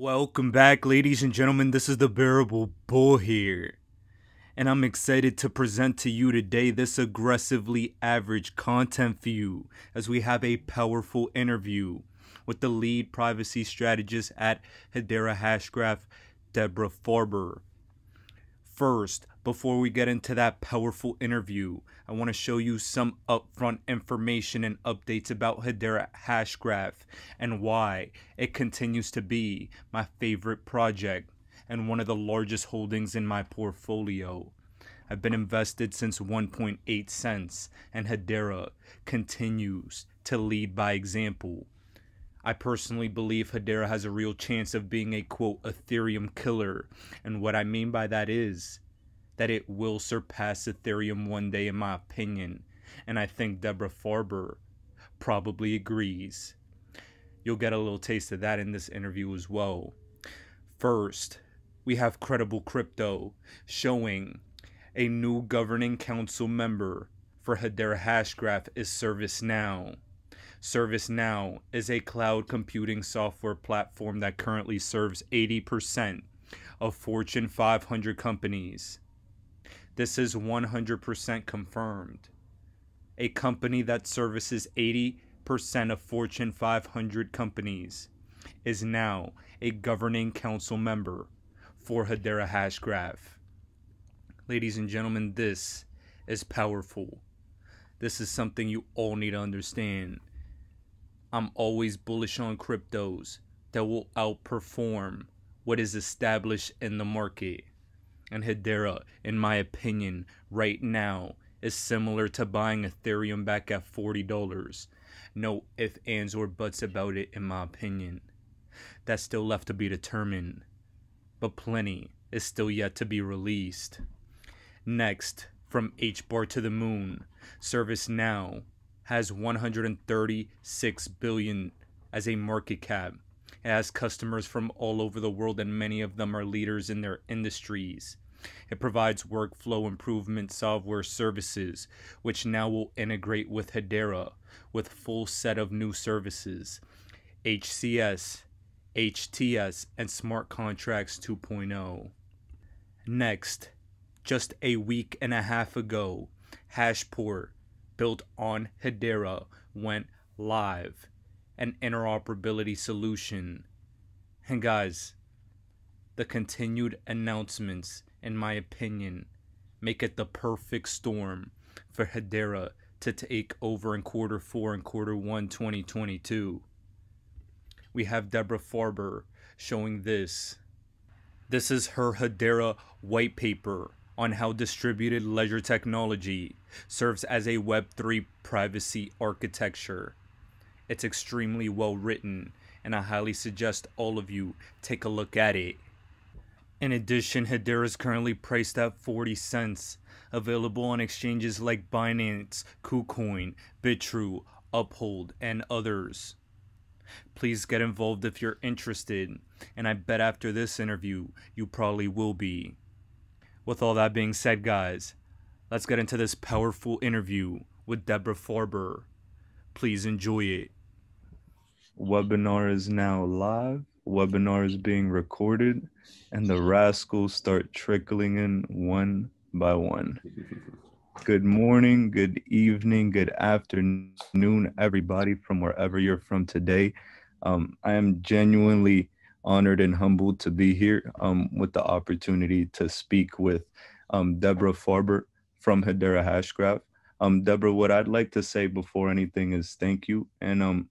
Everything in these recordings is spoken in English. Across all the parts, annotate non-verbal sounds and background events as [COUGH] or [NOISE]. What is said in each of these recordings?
Welcome back, ladies and gentlemen. This is the Bearable Bull here. And I'm excited to present to you today this aggressively average content for you as we have a powerful interview with the lead privacy strategist at Hedera Hashgraph, Deborah Farber. First, before we get into that powerful interview, I want to show you some upfront information and updates about Hedera Hashgraph and why it continues to be my favorite project and one of the largest holdings in my portfolio. I've been invested since 1.8 cents, and Hedera continues to lead by example. I personally believe Hedera has a real chance of being a quote Ethereum killer. And what I mean by that is that it will surpass Ethereum one day, in my opinion. And I think Deborah Farber probably agrees. You'll get a little taste of that in this interview as well. First, we have Credible Crypto showing a new governing council member for Hedera Hashgraph is ServiceNow. ServiceNow is a cloud computing software platform that currently serves 80% of Fortune 500 companies. This is 100% confirmed. A company that services 80% of Fortune 500 companies is now a governing council member for Hedera Hashgraph. Ladies and gentlemen, this is powerful. This is something you all need to understand. I'm always bullish on cryptos that will outperform what is established in the market. And Hedera, in my opinion, right now is similar to buying Ethereum back at $40. No ifs, ands, or buts about it, in my opinion. That's still left to be determined. But plenty is still yet to be released. Next, from H bar to the moon, ServiceNow has 136 billion as a market cap. It has customers from all over the world and many of them are leaders in their industries. It provides workflow improvement software services which now will integrate with Hedera with full set of new services. HCS, HTS and smart contracts 2.0. Next, just a week and a half ago, Hashport built on Hedera went live, an interoperability solution. And guys, the continued announcements, in my opinion, make it the perfect storm for Hedera to take over in quarter four and quarter one 2022. We have Deborah Farber showing this. This is her Hedera white paper on how distributed ledger technology serves as a Web3 privacy architecture. It's extremely well written, and I highly suggest all of you take a look at it. In addition, Hedera is currently priced at 40 cents, available on exchanges like Binance, KuCoin, Bitrue, Uphold, and others. Please get involved if you're interested, and I bet after this interview you probably will be. With all that being said, guys, let's get into this powerful interview with Deborah Farber. Please enjoy it. Webinar is now live. Webinar is being recorded, and the rascals start trickling in one by one. Good morning, good evening, good afternoon, everybody from wherever you're from today. Um, I am genuinely honored and humbled to be here um, with the opportunity to speak with um, Deborah Farber from Hedera Hashgraph. Um, Deborah, what I'd like to say before anything is thank you. And, um,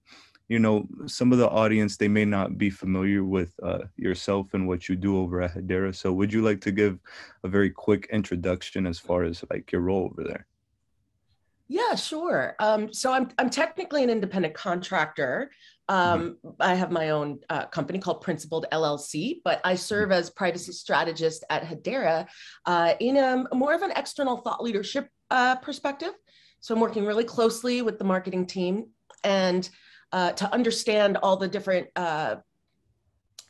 you know, some of the audience, they may not be familiar with uh, yourself and what you do over at Hedera. So would you like to give a very quick introduction as far as like your role over there? Yeah, sure. Um, so I'm, I'm technically an independent contractor. Um, mm-hmm. I have my own uh, company called Principled LLC, but I serve mm-hmm. as privacy strategist at Hedera uh, in a, more of an external thought leadership uh, perspective. So I'm working really closely with the marketing team and uh, to understand all the different uh,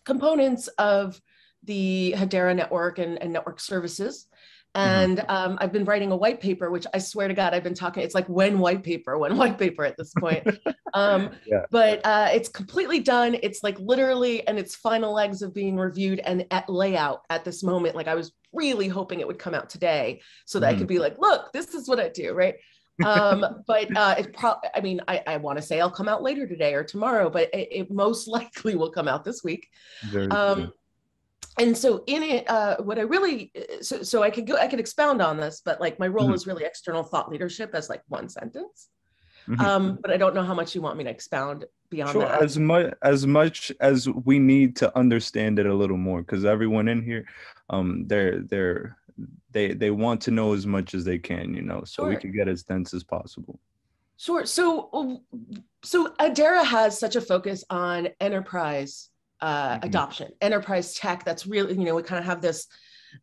components of the Hedera network and, and network services. And um, I've been writing a white paper, which I swear to God, I've been talking. It's like when white paper, when white paper at this point. [LAUGHS] um, yeah. But uh, it's completely done. It's like literally, and it's final legs of being reviewed and at layout at this moment. Like I was really hoping it would come out today so that mm. I could mm-hmm. be like, look, this is what I do, right? um, [LAUGHS] but uh, it probably, I mean, I, I want to say I'll come out later today or tomorrow, but it, it most [LAUGHS] likely will come out this week. Very um, and so in it uh, what i really so, so i could go i could expound on this but like my role mm-hmm. is really external thought leadership as like one sentence mm-hmm. um, but i don't know how much you want me to expound beyond sure, that as much as much as we need to understand it a little more because everyone in here um they're they're they they want to know as much as they can you know so sure. we could get as dense as possible sure so so hedera has such a focus on enterprise uh, mm-hmm. adoption, enterprise tech. That's really, you know, we kind of have this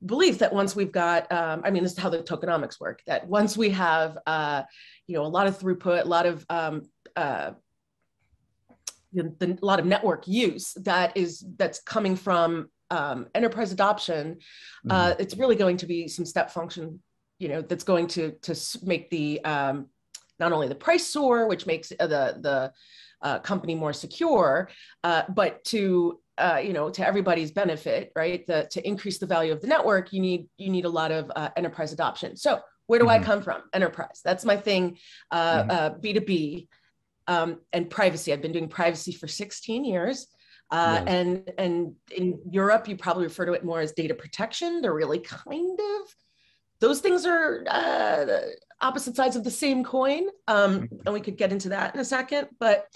belief that once we've got, um, I mean, this is how the tokenomics work, that once we have, uh, you know, a lot of throughput, a lot of, um, uh, the, the, a lot of network use that is that's coming from um, enterprise adoption, uh, mm-hmm. it's really going to be some step function, you know, that's going to to make the um, not only the price soar, which makes uh, the the uh, company more secure, uh, but to uh, you know to everybody's benefit, right? The, to increase the value of the network, you need you need a lot of uh, enterprise adoption. So where do mm-hmm. I come from? Enterprise. That's my thing. B two B and privacy. I've been doing privacy for 16 years. Uh, yes. and and in Europe, you probably refer to it more as data protection. They're really kind of those things are uh, opposite sides of the same coin. Um, and we could get into that in a second. But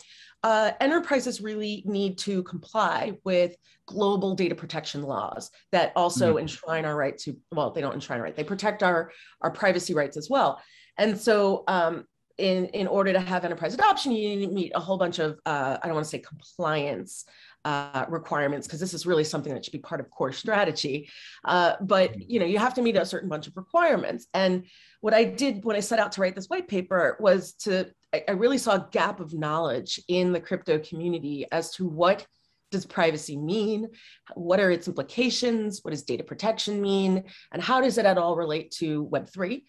uh, enterprises really need to comply with global data protection laws that also mm-hmm. enshrine our right to, well, they don't enshrine our right, they protect our, our privacy rights as well. And so um, in, in order to have enterprise adoption, you need to meet a whole bunch of, uh, I don't want to say compliance uh, requirements because this is really something that should be part of core strategy. Uh, but mm-hmm. you know, you have to meet a certain bunch of requirements. And what I did when I set out to write this white paper was to I, I really saw a gap of knowledge in the crypto community as to what does privacy mean? What are its implications? What does data protection mean? And how does it at all relate to Web3?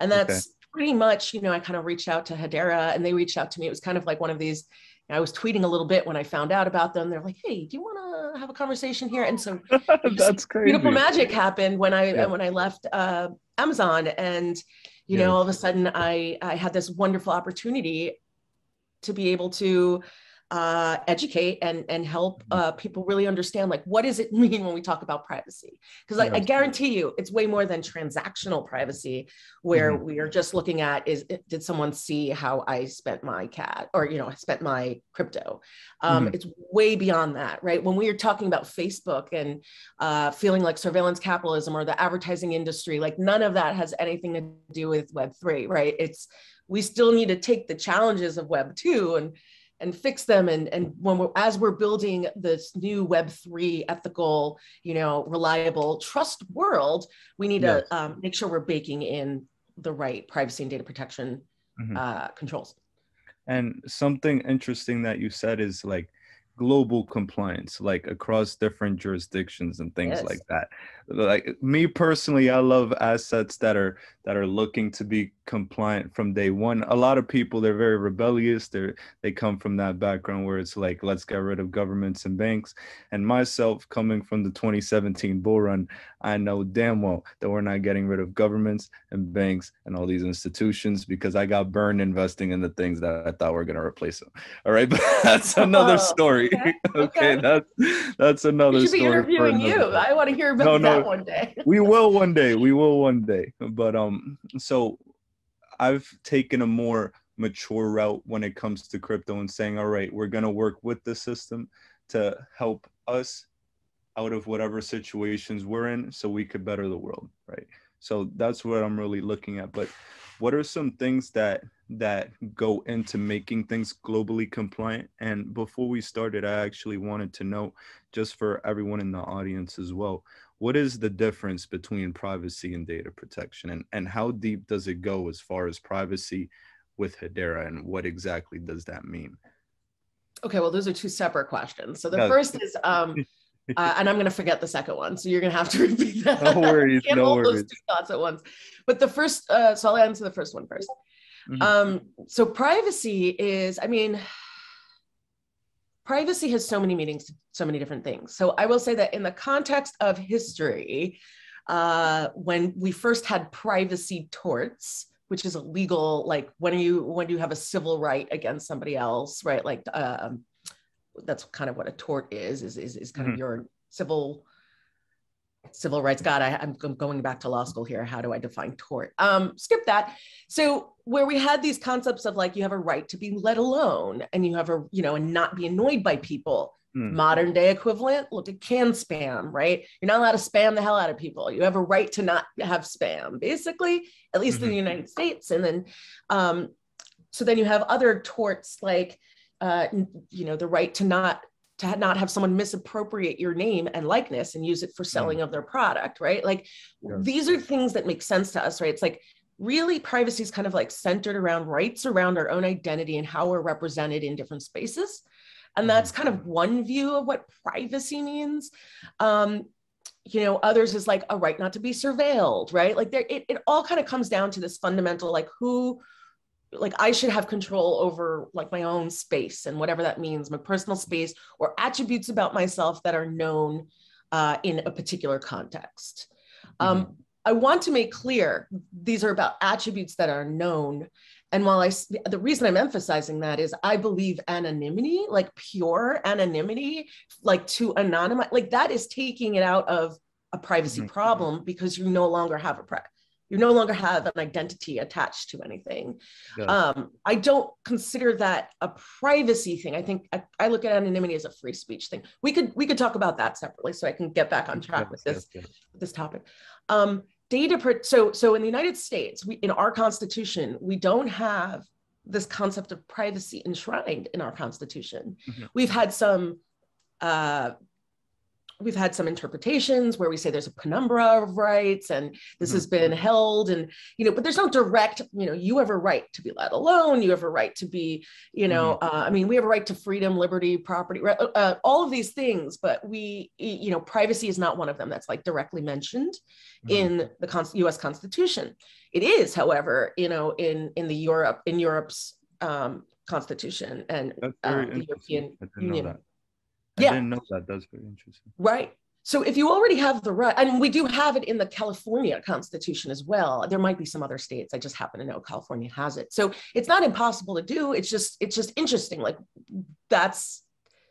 And that's okay. pretty much, you know, I kind of reached out to Hedera and they reached out to me. It was kind of like one of these I was tweeting a little bit when I found out about them. They're like, "Hey, do you want to have a conversation here?" And so [LAUGHS] that's crazy. Beautiful magic happened when I yeah. when I left uh, Amazon, and you yeah. know, all of a sudden, I I had this wonderful opportunity to be able to uh, educate and and help mm-hmm. uh, people really understand like what does it [LAUGHS] mean when we talk about privacy because I, I, guarantee you it's way more than transactional privacy where mm-hmm. we are just looking at is did someone see how I spent my cat or you know I spent my crypto um, mm-hmm. it's way beyond that right when we are talking about Facebook and uh, feeling like surveillance capitalism or the advertising industry like none of that has anything to do with web 3 right it's we still need to take the challenges of web 2 and and fix them and and when we're as we're building this new web 3 ethical you know reliable trust world we need yes. to um, make sure we're baking in the right privacy and data protection mm-hmm. uh, controls and something interesting that you said is like global compliance like across different jurisdictions and things yes. like that like me personally i love assets that are that are looking to be compliant from day one. A lot of people they're very rebellious. They're they come from that background where it's like let's get rid of governments and banks. And myself coming from the 2017 bull run i know damn well that we're not getting rid of governments and banks and all these institutions because i got burned investing in the things that i thought were going to replace them all right? But [LAUGHS] that's oh, another story. [LAUGHS] okay, okay. that's that's another we should be interviewing you. i want to hear about no, no, that one day. [LAUGHS] we will one day. We will one day. But um, so I've taken a more mature route when it comes to crypto and saying, all right, we're gonna work with the system to help us out of whatever situations we're in so we could better the world right so that's what i'm really looking at but what are some things that that go into making things globally compliant. And before we started, I actually wanted to know, just for everyone in the audience as well, what is the difference between privacy and data protection? And, and how deep does it go as far as privacy with Hedera? And what exactly does that mean? Okay, well, those are two separate questions. So the first is um, [LAUGHS] uh, and I'm going to forget the second one, so you're going to have to [LAUGHS] repeat that. No worries, can't no hold worries. those two thoughts at once. But the first, uh, so I'll answer the first one first. 1st Mhm. Um, so privacy is, I mean, privacy has so many meanings, so many different things. So I will say that in the context of history, uh, when we first had privacy torts, which is a legal, like when are you when you have a civil right against somebody else, right? Like um, that's kind of what a tort is, is is, is kind Mhm. of your civil civil rights. God, I, I'm I'm going back to law school here. How do I define tort? Um, skip that. So where we had these concepts of like you have a right to be let alone, and you have a you know and not be annoyed by people. Hmm. Modern day equivalent, look at can spam, right? You're not allowed to spam the hell out of people. You have a right to not have spam, basically, at least in the United States. And then, um, so then you have other torts like, uh, you know, the right to not to not have someone misappropriate your name and likeness and use it for selling of their product, right? Like Yeah. these are things that make sense to us, right? It's like really privacy is kind of like centered around rights around our own identity and how we're represented in different spaces. And that's kind of one view of what privacy means. Um, you know, others is like a right not to be surveilled, right? Like there, it, it all kind of comes down to this fundamental, like who, like I should have control over like my own space and whatever that means, my personal space or attributes about myself that are known uh, in a particular context. Um, I want to make clear these are about attributes that are known. And while I, the reason I'm emphasizing that is I believe anonymity, like pure anonymity, like to anonymize, like that is taking it out of a privacy Mhm. problem because you no longer have a pri- you no longer have an identity attached to anything. Yeah. Um, I don't consider that a privacy thing. I think I, I look at anonymity as a free speech thing. We could we could talk about that separately, so I can get back on track with this yes, yes. this topic. Um, data, pro- so so in the United States, we in our Constitution, we don't have this concept of privacy enshrined in our Constitution. Mhm. We've had some. Uh, We've had some interpretations where we say there's a penumbra of rights, and this has been held, and you know, but there's no direct, you know, you have a right to be let alone, you have a right to be, you know, uh, I mean, we have a right to freedom, liberty, property, right, uh, all of these things, but we, you know, privacy is not one of them that's like directly mentioned Mhm. in the U.S. Constitution. It is, however, you know, in in the Europe in Europe's um, constitution and uh, the. European Union. Know. I Yeah. didn't know that. That's very interesting. Right. So if you already have the right, and we do have it in the California Constitution as well. There might be some other states. I just happen to know California has it. So it's not impossible to do. It's just it's just interesting. Like that's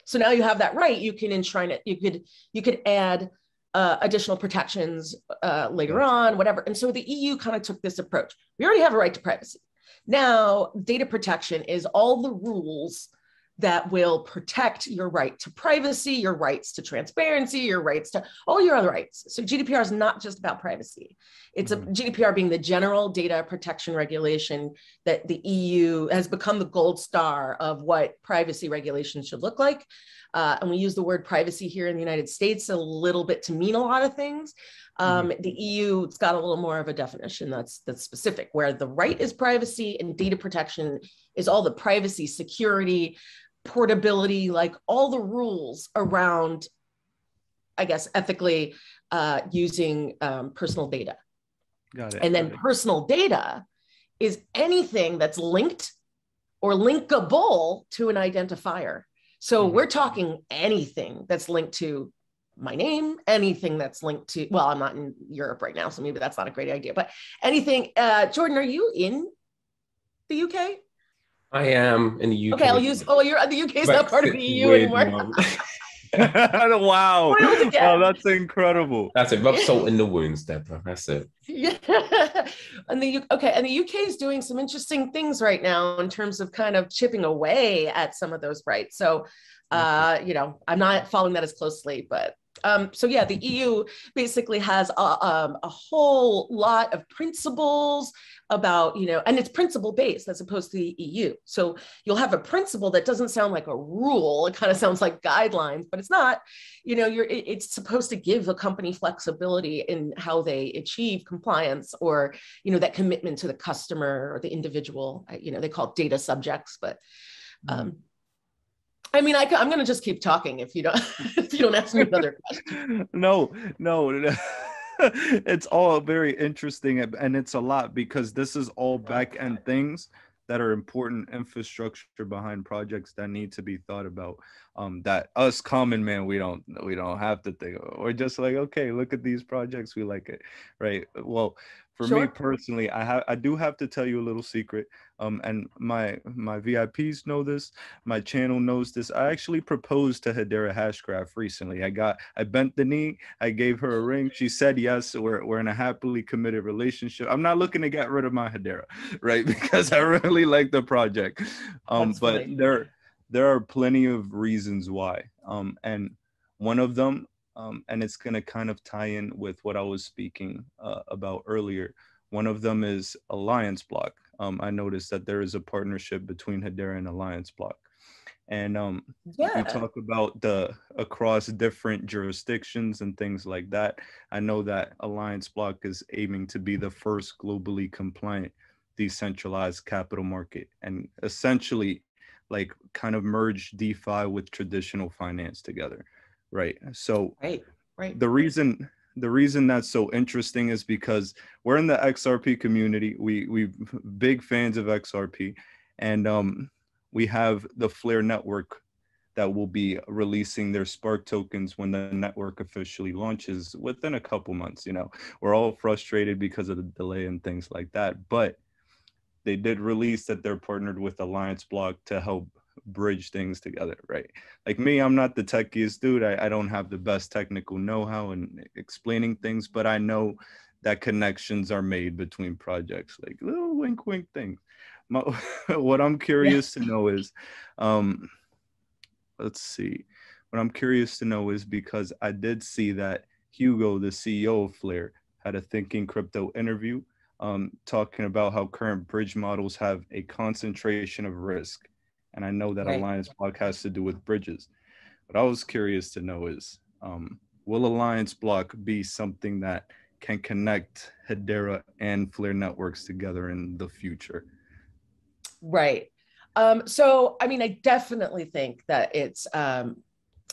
so now you have that right. You can enshrine it. You could you could add uh, additional protections uh, later on, whatever. And so the EU kind of took this approach. We already have a right to privacy. Now, data protection is all the rules that will protect your right to privacy, your rights to transparency, your rights to all your other rights. So GDPR is not just about privacy. It's a GDPR being the general data protection regulation that the EU has become the gold star of what privacy regulations should look like. Uh, and we use the word privacy here in the United States a little bit to mean a lot of things. Um, The EU, it's got a little more of a definition that's that's specific, where the right is privacy and data protection is all the privacy, security, portability, like all the rules around, I guess, ethically uh, using um, personal data. Got it. And then it. personal data is anything that's linked or linkable to an identifier. So Mhm. we're talking anything that's linked to my name, anything that's linked to, well, I'm not in Europe right now, so maybe that's not a great idea, but anything. Uh, Jordan, are you in the UK? I am in the UK. Okay, I'll use, oh, you're the UK is not part of the EU anymore. [LAUGHS] [LAUGHS] wow. Oh, that's incredible. That's it. Rub salt in the wounds, Deborah. That's it. Yeah. [LAUGHS] and the U- okay, and the UK is doing some interesting things right now in terms of kind of chipping away at some of those rights. So, uh, you know, I'm not following that as closely, but um, so yeah, the EU basically has a, um, a whole lot of principles about, you know, and it's principle based as opposed to the EU. So you'll have a principle that doesn't sound like a rule; it kind of sounds like guidelines, but it's not. You know, you're it- it's supposed to give a company flexibility in how they achieve compliance or you know that commitment to the customer or the individual. You know, they call it data subjects, but um, I mean, I, am going to just keep talking if you don't [LAUGHS] if you don't ask me another question. [LAUGHS] No, no. [LAUGHS] it's all very interesting and it's a lot because this is all back end things that are important infrastructure behind projects that need to be thought about um, that us common man we don't we don't have to think of. we're just like okay look at these projects we like it right well for sure. me personally i have i do have to tell you a little secret um and my my vips know this my channel knows this i actually proposed to hedera hashgraph recently i got i bent the knee i gave her a ring she said yes we're, we're in a happily committed relationship i'm not looking to get rid of my hedera [LAUGHS] right because i really like the project um That's but funny. there there are plenty of reasons why um and one of them um, and it's going to kind of tie in with what I was speaking uh, about earlier. One of them is Alliance Block. Um, I noticed that there is a partnership between Hedera and Alliance Block. And um, yeah. we talk about the across different jurisdictions and things like that. I know that Alliance Block is aiming to be the first globally compliant decentralized capital market and essentially like kind of merge DeFi with traditional finance together right so right right. the reason the reason that's so interesting is because we're in the xrp community we we big fans of xrp and um we have the flare network that will be releasing their spark tokens when the network officially launches within a couple months you know? We're all frustrated because of the delay and things like that but they did release that they're partnered with alliance block to help bridge things together, right? Like me, I'm not the techiest dude. I, I don't have the best technical know-how in explaining things, but I know that connections are made between projects, like little wink wink things. My, [LAUGHS] what I'm curious yeah. to know is, um, let's see, what I'm curious to know is because I did see that Hugo, the CEO of Flare, had a Thinking Crypto interview um, talking about how current bridge models have a concentration of risk and I know that right. Alliance Block has to do with bridges. What I was curious to know is, um, will Alliance Block be something that can connect Hedera and Flare networks together in the future? Right. Um, so, I mean, I definitely think that it's um,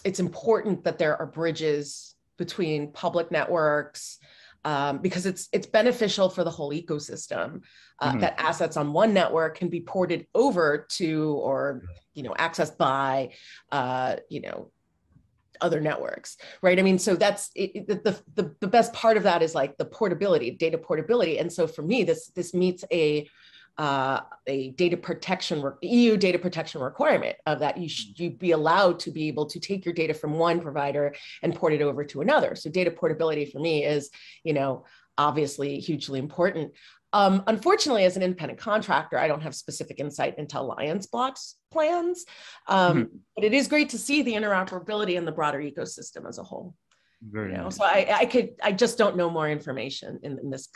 it's important that there are bridges between public networks um, because it's it's beneficial for the whole ecosystem uh, mm-hmm. that assets on one network can be ported over to or you know accessed by uh, you know other networks right i mean so that's it, the, the the best part of that is like the portability data portability and so for me this this meets a uh, a data protection EU data protection requirement of that you should you be allowed to be able to take your data from one provider and port it over to another. So data portability for me is, you know, obviously hugely important. Um, unfortunately, as an independent contractor, I don't have specific insight into Alliance Blocks plans, um, mm-hmm. but it is great to see the interoperability in the broader ecosystem as a whole. Very you know? nice. So I, I could, I just don't know more information in, in this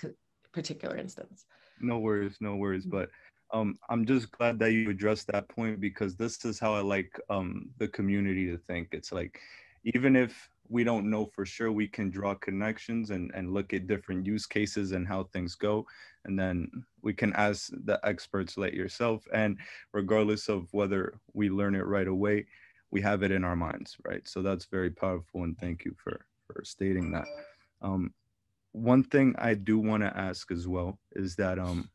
particular instance no worries, no worries. But um, I'm just glad that you addressed that point because this is how I like um, the community to think. It's like, even if we don't know for sure, we can draw connections and, and look at different use cases and how things go. And then we can ask the experts like yourself. And regardless of whether we learn it right away, we have it in our minds, right? So that's very powerful. And thank you for, for stating that. Um, one thing I do want to ask as well is that um,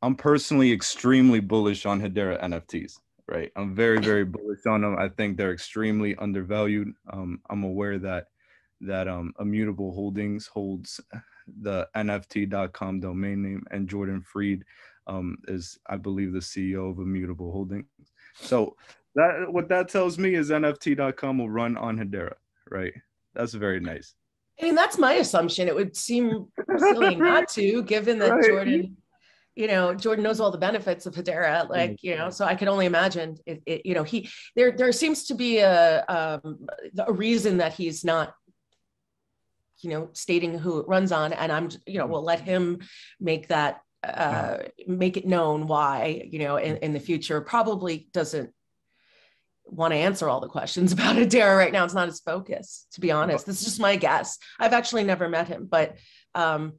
I'm personally extremely bullish on Hedera NFTs. Right, I'm very very bullish on them. I think they're extremely undervalued. Um, I'm aware that that um, Immutable Holdings holds the NFT.com domain name, and Jordan Fried um, is, I believe, the CEO of Immutable Holdings. So that what that tells me is NFT.com will run on Hedera. Right, that's very nice. I mean, that's my assumption. It would seem silly [LAUGHS] not to, given that right. Jordan, you know, Jordan knows all the benefits of Hedera. Like, you know, so I could only imagine it, it you know, he there there seems to be a um, a reason that he's not you know stating who it runs on and i'm you know we'll let him make that uh make it known why you know in, in the future probably doesn't want to answer all the questions [LAUGHS] about Hedera right now. It's not his focus, to be honest. This is just my guess. I've actually never met him, but um,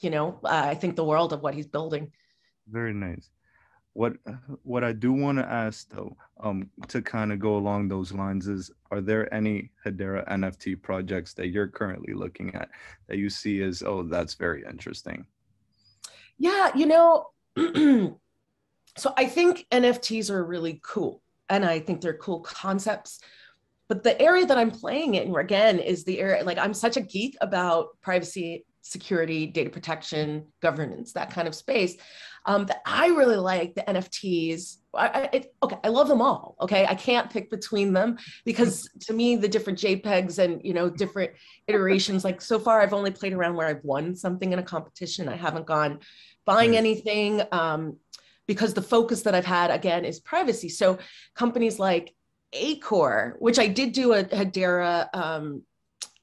you know, uh, I think the world of what he's building. Very nice. what what I do want to ask though, um, to kind of go along those lines is, are there any Hedera NFT projects that you're currently looking at that you see as, oh, that's very interesting? Yeah, you know, [CLEARS THROAT] so I think NFTs are really cool, and I think they're cool concepts. But the area that I'm playing in again is the area like I'm such a geek about privacy security, data protection, governance, that kind of space. Um, that I really like the NFTs. I, I it, okay, I love them all. Okay, I can't pick between them because [LAUGHS] to me, the different JPEGs and you know different iterations. Like so far, I've only played around where I've won something in a competition. I haven't gone buying anything um, because the focus that I've had again is privacy. So companies like Acoer, which I did do a Hedera um,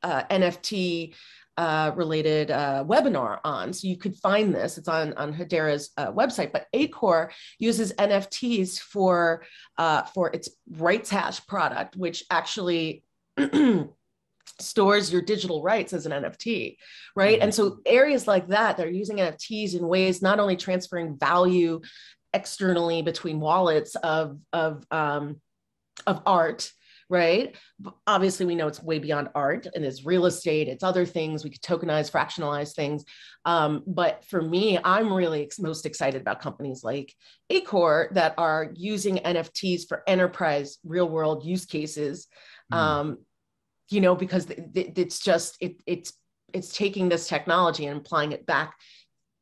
uh, NFT uh, related uh, webinar on. So you could find this. It's on, on Hedera's uh, website. But Acoer uses NFTs for, uh, for its rights hash product, which actually [CLEARS THROAT] stores your digital rights as an NFT, right? Mm-hmm. And so areas like that, they're using NFTs in ways not only transferring value externally between wallets of, of, um, of art, right? Obviously, we know it's way beyond art and it's real estate, it's other things. We could tokenize, fractionalize things. Um, but for me, I'm really ex- most excited about companies like Acoer that are using NFTs for enterprise, real world use cases. Mm. Um, you know, because it's just it, it's it's taking this technology and applying it back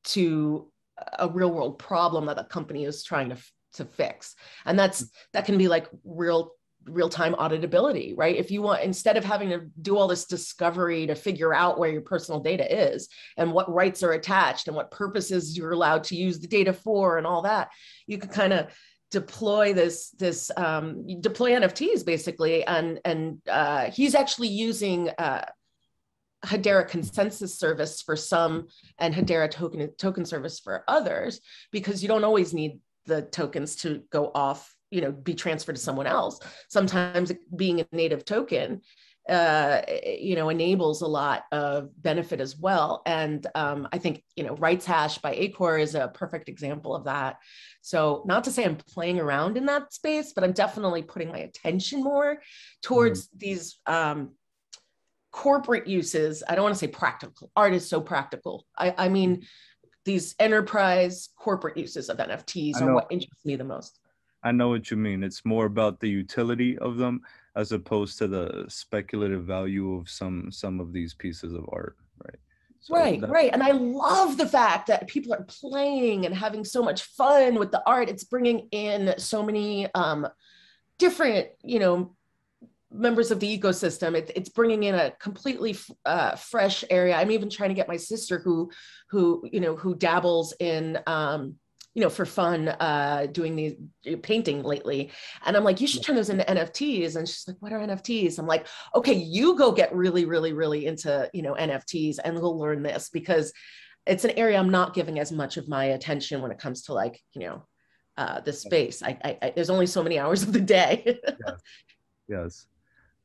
to a real world problem that a company is trying to to fix. And that's hmm. that can be like real real-time auditability right? If you want instead of having to do all this discovery to figure out where your personal data is and what rights are attached and what purposes you're allowed to use the data for and all that you can kind of deploy this this um, deploy nfts basically and and uh, he's actually using uh, Hedera consensus service for some and Hedera token token service for others because you don't always need the tokens to go off you know be transferred to someone else. Sometimes being a native token uh, you know enables a lot of benefit as well. And um, i think you know rights hash by acoer is a perfect example of that. So not to say i'm playing around in that space but i'm definitely putting my attention more towards mm-hmm. these um, corporate uses. I don't want to say practical. Art is so practical. I, I mean these enterprise corporate uses of nfts are what interests me the most. I know what you mean. It's more about the utility of them as opposed to the speculative value of some some of these pieces of art, right? So right, right. And I love the fact that people are playing and having so much fun with the art. It's bringing in so many um, different, you know, members of the ecosystem. It, it's bringing in a completely uh, fresh area. I'm even trying to get my sister, who, who you know, who dabbles in um, you know, for fun, uh, doing these uh, painting lately. And I'm like, you should turn those into NFTs. And she's like, what are NFTs? I'm like, okay, you go get really, really, really into, you know, NFTs and we'll learn this because it's an area I'm not giving as much of my attention when it comes to like, you know, uh, the space. I, I, I there's only so many hours of the day. yes. yes.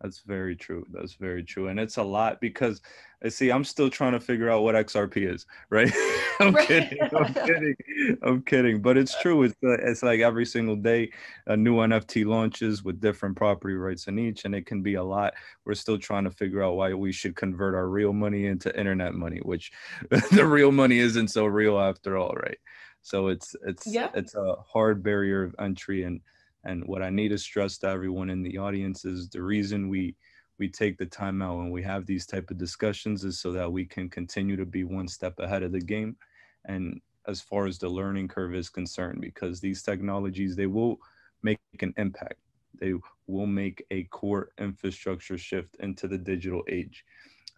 That's very true. That's very true. And it's a lot because I uh, see I'm still trying to figure out what XRP is, [LAUGHS] right? I'm right. kidding. I'm kidding. I'm kidding. But it's true. It's uh, it's like every single day a new NFT launches with different property rights in each and it can be a lot. We're still trying to figure out why we should convert our real money into internet money, which [LAUGHS] the real money isn't so real after all, right? So it's it's yeah. it's a hard barrier of entry and and what I need to stress to everyone in the audience is the reason we we take the time out when we have these type of discussions is so that we can continue to be one step ahead of the game. And as far as the learning curve is concerned, because these technologies, they will make an impact. They will make a core infrastructure shift into the digital age.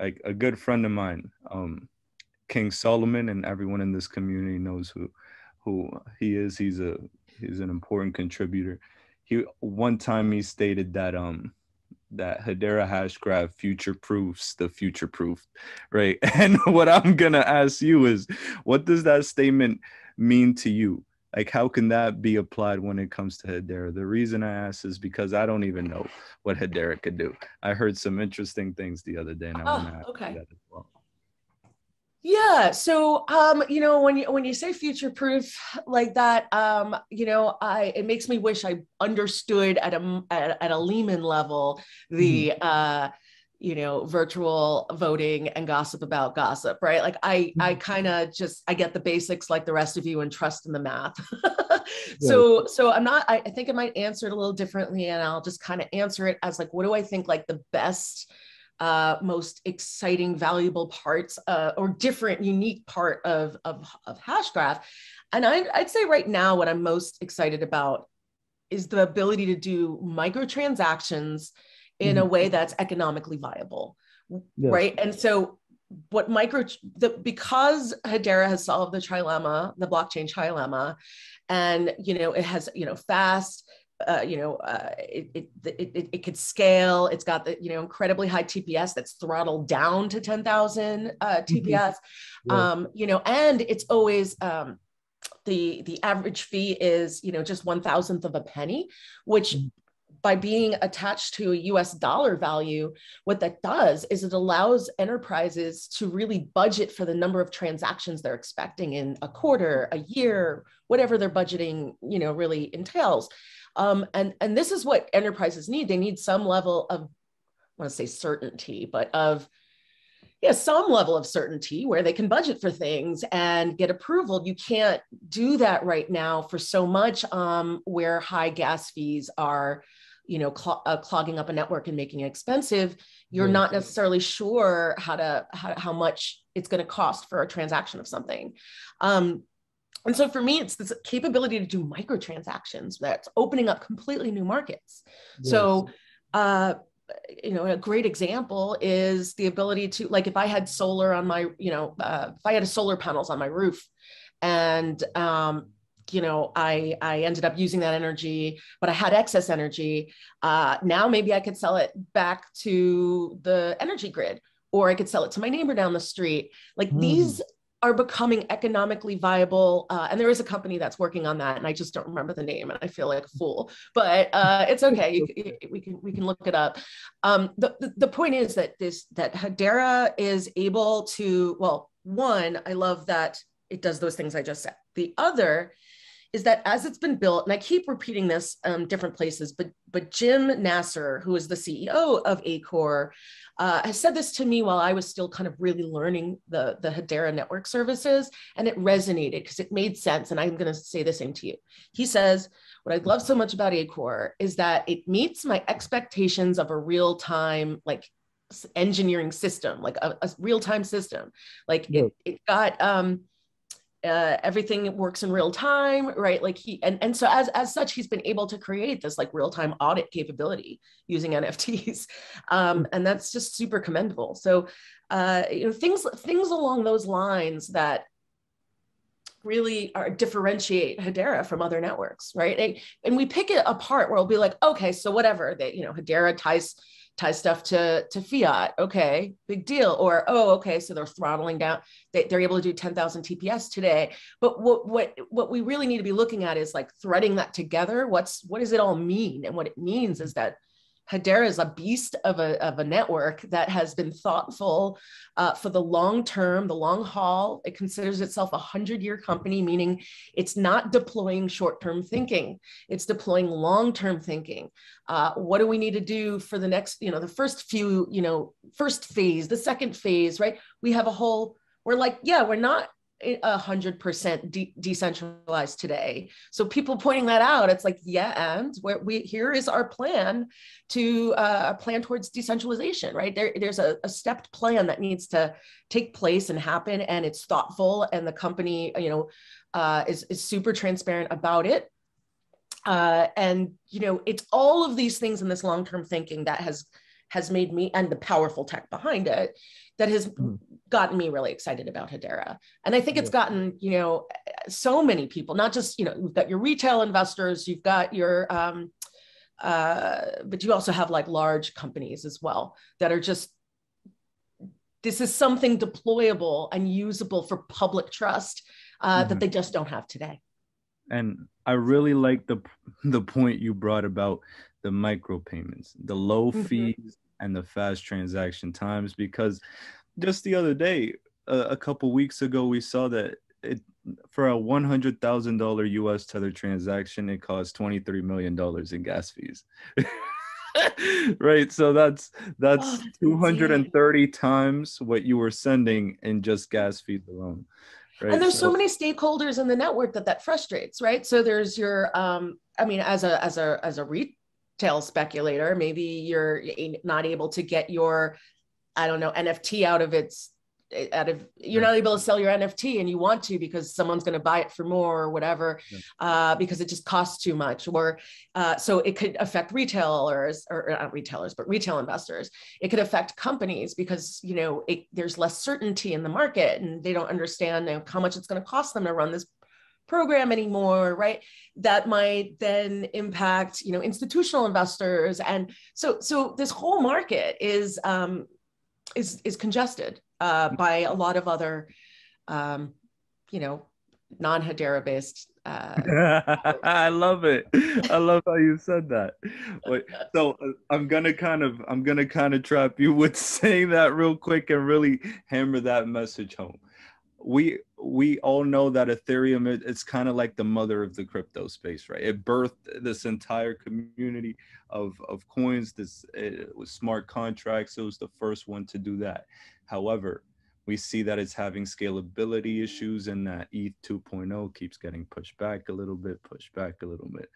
Like a good friend of mine, um, King Solomon, and everyone in this community knows who who he is. He's a he's an important contributor he one time he stated that um that Hedera Hashgraph future proofs the future proof, right? [LAUGHS] And what I'm gonna ask you is, what does that statement mean to you? Like, how can that be applied when it comes to Hedera? The reason I ask is because I don't even know what Hedera could do. I heard some interesting things the other day, and I oh, want to ask okay. that as well. Yeah. So, um, you know, when you when you say future proof like that, um, you know, I it makes me wish I understood at a at, at a layman level the mm-hmm. uh, you know, virtual voting and gossip about gossip, right? Like I mm-hmm. I kind of just I get the basics like the rest of you and trust in the math. [LAUGHS] so so I'm not. I, I think I might answer it a little differently, and I'll just kind of answer it as like, what do I think like the best uh, most exciting, valuable parts uh, or different, unique part of, of, of Hashgraph. And I, I'd say right now, what I'm most excited about is the ability to do microtransactions in mm-hmm. a way that's economically viable. Yes. Right. And so what micro the because Hedera has solved the trilemma, the blockchain trilemma, and you know, it has, you know, fast, uh, you know, uh, it, it, it, it, could scale. It's got the, you know, incredibly high TPS that's throttled down to 10,000 uh, TPS, mm-hmm. um, you know, and it's always, um, the, the average fee is, you know, just one thousandth of a penny, which mm-hmm. by being attached to a US dollar value, what that does is it allows enterprises to really budget for the number of transactions they're expecting in a quarter, a year, whatever their budgeting, you know, really entails. Um, and, and this is what enterprises need. They need some level of, I want to say certainty, but of, yeah, some level of certainty where they can budget for things and get approval. You can't do that right now for so much um, where high gas fees are, you know, cl- uh, clogging up a network and making it expensive. You're not necessarily sure how to how, how much it's going to cost for a transaction of something. Um, and so for me, it's this capability to do microtransactions that's opening up completely new markets. Yes. So, uh, you know, a great example is the ability to, like, if I had solar on my, you know, uh, if I had a solar panels on my roof, and um, you know, I I ended up using that energy, but I had excess energy. Uh, now maybe I could sell it back to the energy grid, or I could sell it to my neighbor down the street. Like mm. these are becoming economically viable. Uh, and there is a company that's working on that, and I just don't remember the name, and I feel like a fool. But uh, it's okay. You, you, we can we can look it up. Um, the, the, point is that this that Hedera is able to well, one, I love that it does those things I just said. The other is that as it's been built, and I keep repeating this um, different places, but but Jim Nasr, who is the CEO of Acoer, uh, has said this to me while I was still kind of really learning the the Hedera network services, and it resonated because it made sense. And I'm going to say the same to you. He says, "What I love so much about Acoer is that it meets my expectations of a real time like." engineering system like a, a real-time system like yeah. it, it got um uh, everything works in real time right? Like he and, and so as as such he's been able to create this like real time audit capability using [LAUGHS] nfts um, and that's just super commendable. So uh, you know things things along those lines that really are differentiate Hedera from other networks, right? And, and we pick it apart where we'll be like, okay, so whatever that you know Hedera ties tie stuff to to fiat. Okay big deal. Or oh okay so they're throttling down. They, they're able to do 10,000 tps today. But what what what we really need to be looking at is like threading that together. What's what does it all mean? And what it means is that Hedera is a beast of a, of a network that has been thoughtful uh, for the long term, the long haul. It considers itself a hundred year company, meaning it's not deploying short term thinking. It's deploying long term thinking. Uh, what do we need to do for the next, you know, the first few, you know, first phase, the second phase, right? We have a whole, we're like, yeah, we're not a hundred percent de- decentralized today. So people pointing that out, it's like, yeah, and where we here is our plan to uh, plan towards decentralization, right? There, there's a, a stepped plan that needs to take place and happen, and it's thoughtful, and the company, you know, uh, is is super transparent about it. Uh, and you know, it's all of these things in this long term thinking that has has made me and the powerful tech behind it that has mm. Gotten me really excited about Hedera. And I think it's gotten, you know, so many people, not just, you know, you've got your retail investors, you've got your, um, uh, but you also have like large companies as well that are just, this is something deployable and usable for public trust uh, mm-hmm. that they just don't have today. And I really like the the point you brought about the micropayments, the low mm-hmm. fees, and the fast transaction times because just the other day a, a couple weeks ago we saw that it for a one hundred thousand dollar U.S. tether transaction, it cost twenty three million dollars in gas fees. [LAUGHS] right, so that's that's Oh, two hundred and thirty times what you were sending in just gas fees alone. Right, and there's so, many stakeholders in the network that that frustrates right so there's your um i mean as a as a as a retail speculator maybe you're not able to get your i don't know nft out of its out of you're not able to sell your nft and you want to because someone's going to buy it for more or whatever Yeah. uh, because it just costs too much or uh, so it could affect retailers or not retailers but retail investors. It could affect companies because you know it, there's less certainty in the market and they don't understand you know, how much it's going to cost them to run this program anymore right? That might then impact you know institutional investors and so so this whole market is um is is congested uh by a lot of other um you know non hedera based uh [LAUGHS] I love it. I love how you said that. Wait, [LAUGHS] so uh, I'm gonna kind of I'm gonna kind of trap you with [LAUGHS] saying that real quick and really hammer that message home. We we all know that Ethereum it, it's kind of like the mother of the crypto space, right? It birthed this entire community of of coins. This eh, it was smart contracts. It was the first one to do that. However, we see that it's having scalability issues and that ETH 2.0 keeps getting pushed back a little bit, pushed back a little bit.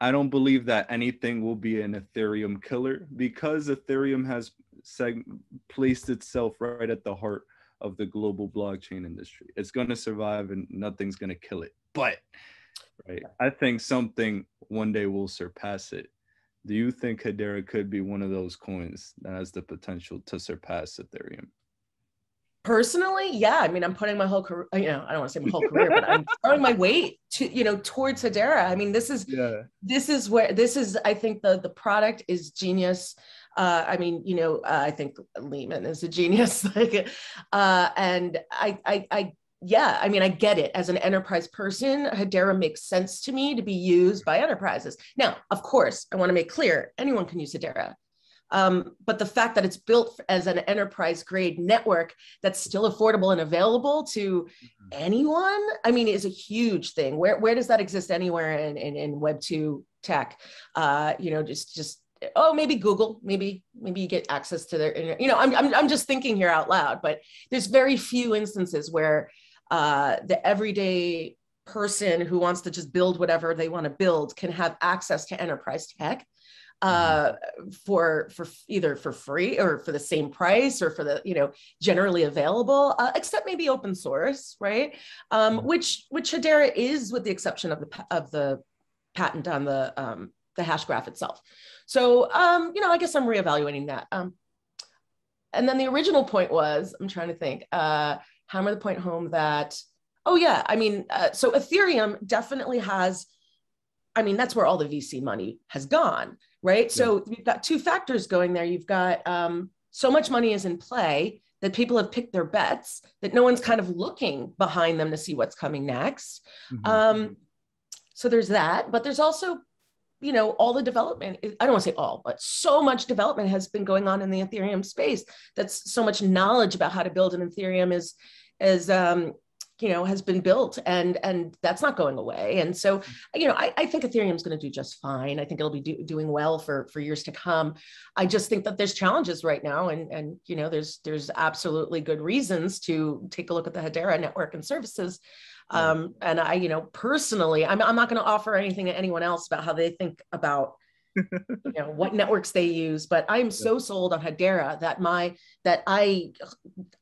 I don't believe that anything will be an Ethereum killer because Ethereum has seg- placed itself right at the heart of the global blockchain industry. It's going to survive and nothing's going to kill it. But right, I think something one day will surpass it. Do you think Hedera could be one of those coins that has the potential to surpass Ethereum? personally yeah i mean i'm putting my whole career you know i don't want to say my whole career but i'm [LAUGHS] throwing my weight to you know towards hedera i mean this is Yeah. this is where this is i think the the product is genius uh, I mean, you know, uh, I think Leemon is a genius. [LAUGHS] like, uh, and I, I, I, yeah, I mean, I get it. As an enterprise person, Hedera makes sense to me to be used by enterprises. Now, of course, I want to make clear anyone can use Hedera. Um, but the fact that it's built as an enterprise grade network that's still affordable and available to anyone, I mean, is a huge thing. Where, where does that exist anywhere in, in, in Web 2 tech? Uh, you know, just, just, oh, maybe Google, maybe, maybe you get access to their, you know, I'm, I'm, I'm just thinking here out loud, but there's very few instances where uh, the everyday person who wants to just build whatever they want to build can have access to enterprise tech uh, for for either for free or for the same price or for the you know generally available, uh, except maybe open source, right? Um, which which Hedera is, with the exception of the of the patent on the um, the hash graph itself. So um, you know, I guess I'm reevaluating that. Um, and then the original point was, I'm trying to think, uh, hammer the point home that, oh yeah, I mean, uh, so Ethereum definitely has, I mean, that's where all the VC money has gone, right? So you've got two factors going there. You've got um, so much money is in play that people have picked their bets that no one's kind of looking behind them to see what's coming next. Mhm. Um, so there's that, but there's also, you know, all the development. I don't want to say all, but so much development has been going on in the Ethereum space. That's so much knowledge about how to build an Ethereum is, is um, you know, has been built, and and that's not going away. And so, you know, I, I think Ethereum is going to do just fine. I think it'll be do, doing well for for years to come. I just think that there's challenges right now, and and you know, there's there's absolutely good reasons to take a look at the Hedera network and services. Um, and I, you know, personally, I'm, I'm not going to offer anything to anyone else about how they think about, [LAUGHS] you know, what networks they use. But I'm so sold on Hedera that my that I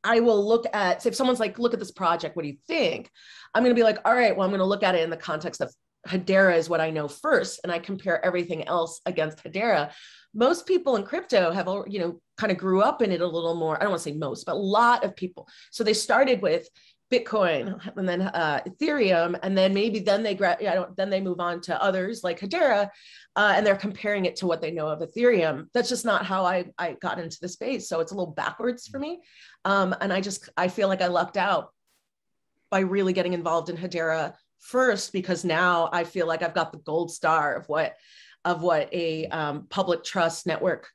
I will look at if someone's like, look at this project, what do you think? I'm going to be like, all right, well, I'm going to look at it in the context of Hedera is what I know first, and I compare everything else against Hedera. Most people in crypto have, you know, kind of grew up in it a little more. I don't want to say most, but a lot of people. So they started with Bitcoin and then uh, Ethereum, and then maybe then they gra- I don't, then they move on to others like Hedera, uh, and they're comparing it to what they know of Ethereum. That's just not how I I got into the space, so it's a little backwards for me, um, and I just I feel like I lucked out by really getting involved in Hedera first because now I feel like I've got the gold star of what of what a um, public trust network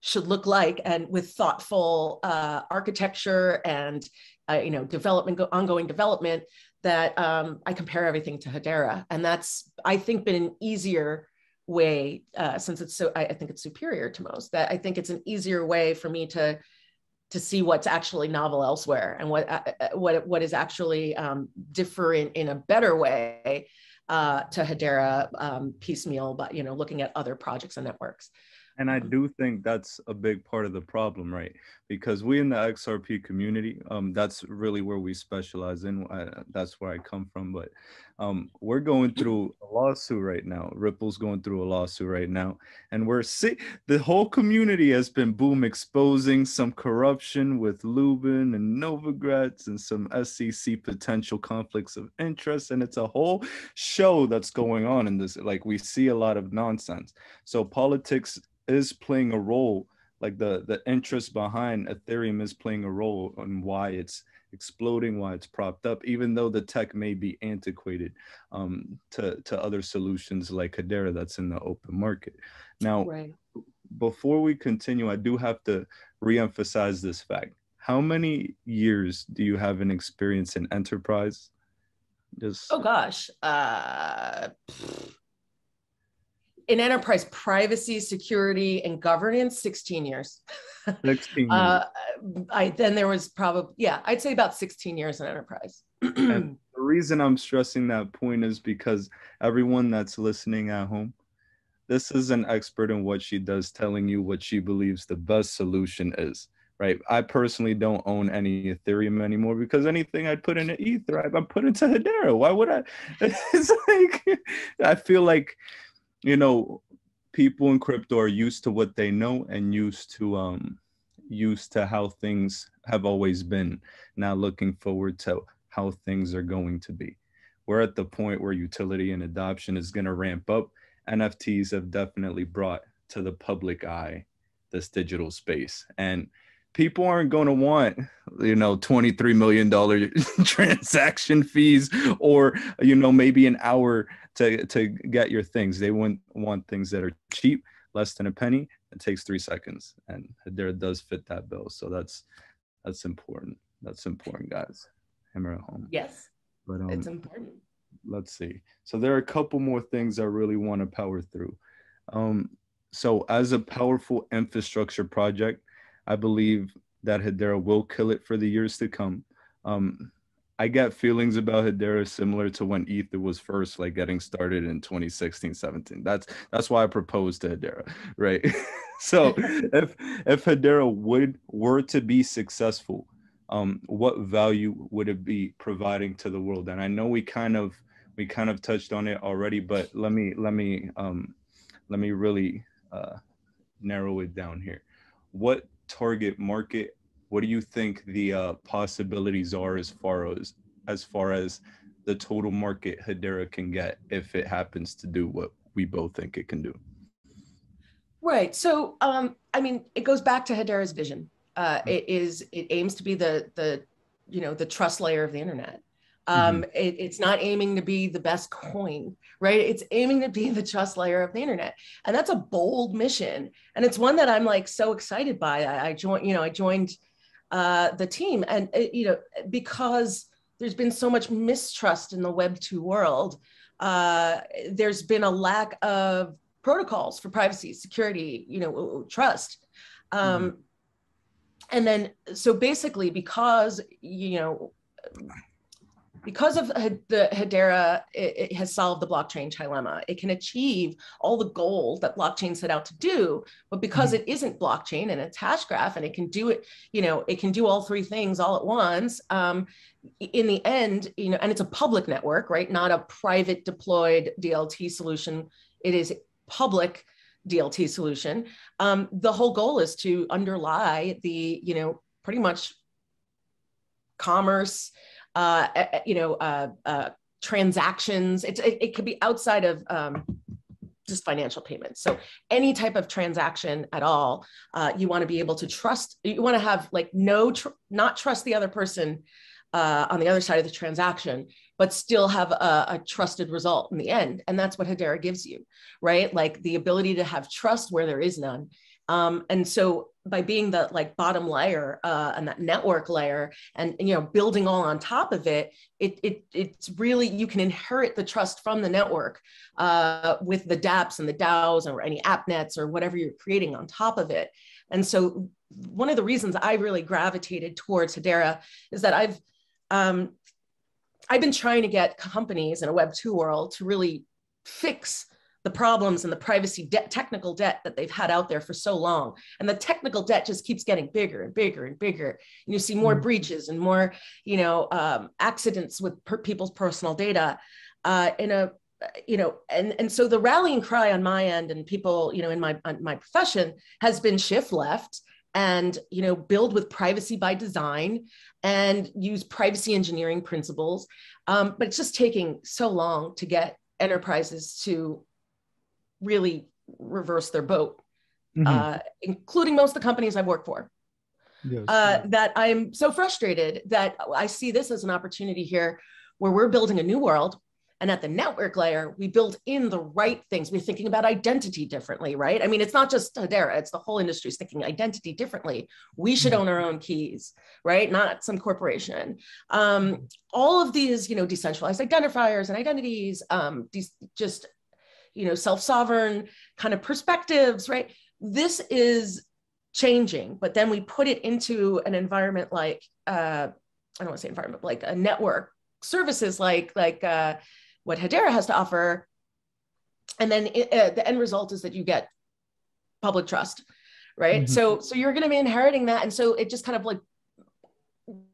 should look like and with thoughtful uh, architecture and uh, you know development ongoing development that um, i compare everything to hedera. And that's i think been an easier way uh, since it's so I, I, think it's superior to most that i think it's an easier way for me to to see what's actually novel elsewhere and what uh, uh what what is actually um, different in a better way uh, to hedera um, piecemeal but you know looking at other projects and networks and I do think that's a big part of the problem, right? Because we in the XRP community, um, that's really where we specialize in. I, that's where I come from. But um, we're going through a lawsuit right now. Ripple's going through a lawsuit right now, and we're see the whole community has been boom exposing some corruption with Lubin and Novogratz and some SEC potential conflicts of interest, and it's a whole show that's going on in this. Like we see a lot of nonsense. So politics is playing a role like the the interest behind ethereum is playing a role on why it's exploding why it's propped up even though the tech may be antiquated um, to to other solutions like hedera that's in the open market. Now right. before we continue i do have to reemphasize this fact. How many years do you have an experience in enterprise? Just oh gosh. Uh in enterprise privacy, security, and governance, 16 years. 16 uh, years. Uh, I then there was probably yeah, I'd say about 16 years in enterprise. [CLEARS THROAT] and the reason I'm stressing that point is because everyone that's listening at home, this is an expert in what she does, telling you what she believes the best solution is. Right. I personally don't own any Ethereum anymore because anything I'd put in Ether, I, I put into Hedera. Why would I? [LAUGHS] It's like I feel like you know, people in crypto are used to what they know and used to um used to how things have always been. Now looking forward to how things are going to be. We're at the point where utility and adoption is going to ramp up. NFTs have definitely brought to the public eye this digital space. And people aren't going to want you know 23 million dollar [LAUGHS] transaction fees or you know maybe an hour to to get your things. They want want things that are cheap less than a penny. It takes three seconds and there does fit that bill. So that's that's important. That's important guys. Hammer at home. Yes. But um, it's important. let's see. So there are a couple more things i really want to power through. Um so as a powerful infrastructure project I believe that Hedera will kill it for the years to come. Um, I get feelings about Hedera similar to when Ether was first like getting started in 2016, 17. That's that's why I proposed to Hedera, right? [LAUGHS] so [LAUGHS] if if Hedera would were to be successful, um, what value would it be providing to the world? And I know we kind of we kind of touched on it already, but let me let me um, let me really uh, narrow it down here. What target market what do you think the uh, possibilities are as far as as far as the total market hedera can get if it happens to do what we both think it can do right so um, i mean it goes back to hedera's vision uh, mm-hmm. it is it aims to be the the you know the trust layer of the internet um, mm-hmm. it, it's not aiming to be the best coin, right? It's aiming to be the trust layer of the internet, and that's a bold mission, and it's one that I'm like so excited by. I, I joined, you know, I joined uh, the team, and uh, you know, because there's been so much mistrust in the Web two world, uh, there's been a lack of protocols for privacy, security, you know, trust. Um, mm-hmm. And then, so basically, because you know because of the Hedera, it, it, has solved the blockchain trilemma. It can achieve all the goals that blockchain set out to do, but because mm-hmm. it isn't blockchain and it's Hashgraph and it can do it, you know, it can do all three things all at once. Um, in the end, you know, and it's a public network, right? Not a private deployed DLT solution. It is a public DLT solution. Um, the whole goal is to underlie the, you know, pretty much commerce uh, you know, uh, uh, transactions. It's, it, it could be outside of um, just financial payments. So any type of transaction at all, uh, you want to be able to trust. You want to have like no, tr- not trust the other person uh, on the other side of the transaction, but still have a, a, trusted result in the end. And that's what Hedera gives you, right? Like the ability to have trust where there is none, Um, and so by being the like bottom layer uh, and that network layer and, you know building all on top of it, it, it it's really you can inherit the trust from the network uh, with the dApps and the DAOs or any app nets or whatever you're creating on top of it. And so one of the reasons I really gravitated towards Hedera is that I've um, I've been trying to get companies in a Web two world to really fix the problems and the privacy debt, technical debt that they've had out there for so long. And the technical debt just keeps getting bigger and bigger and bigger. And you see more mm-hmm. breaches and more, you know, um, accidents with per- people's personal data uh, in a, you know, and, and so the rallying cry on my end and people, you know, in my, my profession has been shift left and you know build with privacy by design and use privacy engineering principles um, but it's just taking so long to get enterprises to really reverse their boat, mm-hmm. uh, including most of the companies I've worked for. Yes. Uh, that I'm so frustrated that I see this as an opportunity here where we're building a new world. And at the network layer, we build in the right things. We're thinking about identity differently, right? I mean, it's not just Hedera, it's the whole industry is thinking identity differently. We should mm-hmm. own our own keys, right? Not some corporation. Um, all of these, you know, decentralized identifiers and identities, um, these just you know self-sovereign kind of perspectives right? This is changing but then we put it into an environment like uh, i don't want to say environment like a network services like like uh, what hedera has to offer. And then it, uh, the end result is that you get public trust right? Mm-hmm. so so you're going to be inheriting that. And so it just kind of like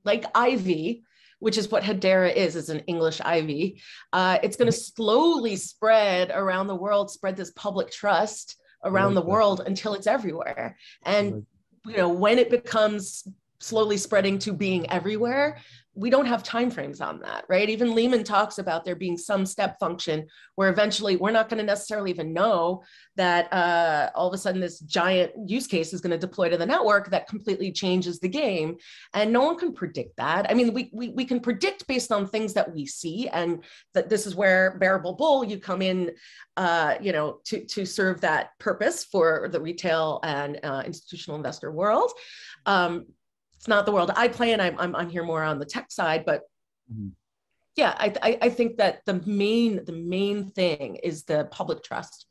like ivy which is what Hedera is, is an English ivy. Uh, it's going to slowly spread around the world, spread this public trust around the world until it's everywhere. And you know, when it becomes slowly spreading to being everywhere, we don't have timeframes on that, right? Even Leemon talks about there being some step function where eventually we're not going to necessarily even know that uh, all of a sudden this giant use case is going to deploy to the network that completely changes the game. And no one can predict that. I mean, we, we, we can predict based on things that we see, and that this is where Bearable Bull, you come in, uh, you know, to, to serve that purpose for the retail and uh, institutional investor world. Um, it's not the world I play in. I'm, I'm, I'm here more on the tech side, but mm-hmm. yeah, I, I, I, think that the main, the main thing is the public trust.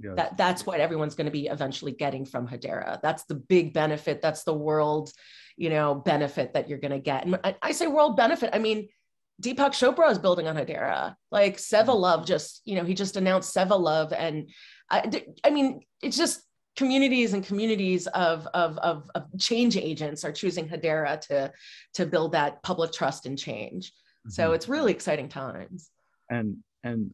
Yes. That that's what everyone's going to be eventually getting from Hedera. That's the big benefit. That's the world, you know, benefit that you're going to get. And I, I, say world benefit. I mean, Deepak Chopra is building on Hedera. Like Seva mm-hmm. Love just, you know, he just announced Seva Love, and I, I mean, it's just communities and communities of, of, of, of, change agents are choosing Hedera to, to build that public trust and change. Mm-hmm. So it's really exciting times. And, and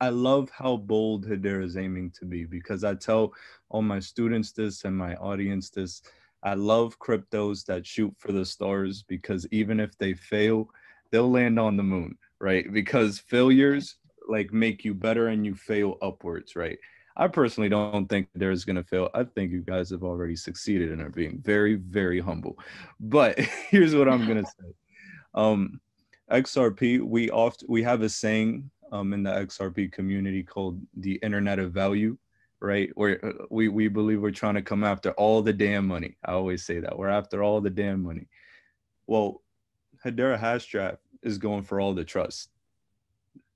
I love how bold Hedera is aiming to be because I tell all my students this and my audience this. I love cryptos that shoot for the stars because even if they fail, they'll land on the moon, right? Because failures like make you better and you fail upwards, right? I personally don't think there's going to fail. I think you guys have already succeeded and are being very, very humble. But [LAUGHS] here's what I'm going to say. Um, XRP, we oft we have a saying um, in the XRP community called the Internet of Value, right? Where uh, we we believe we're trying to come after all the damn money. I always say that we're after all the damn money. Well, Hedera Hashgraph is going for all the trust,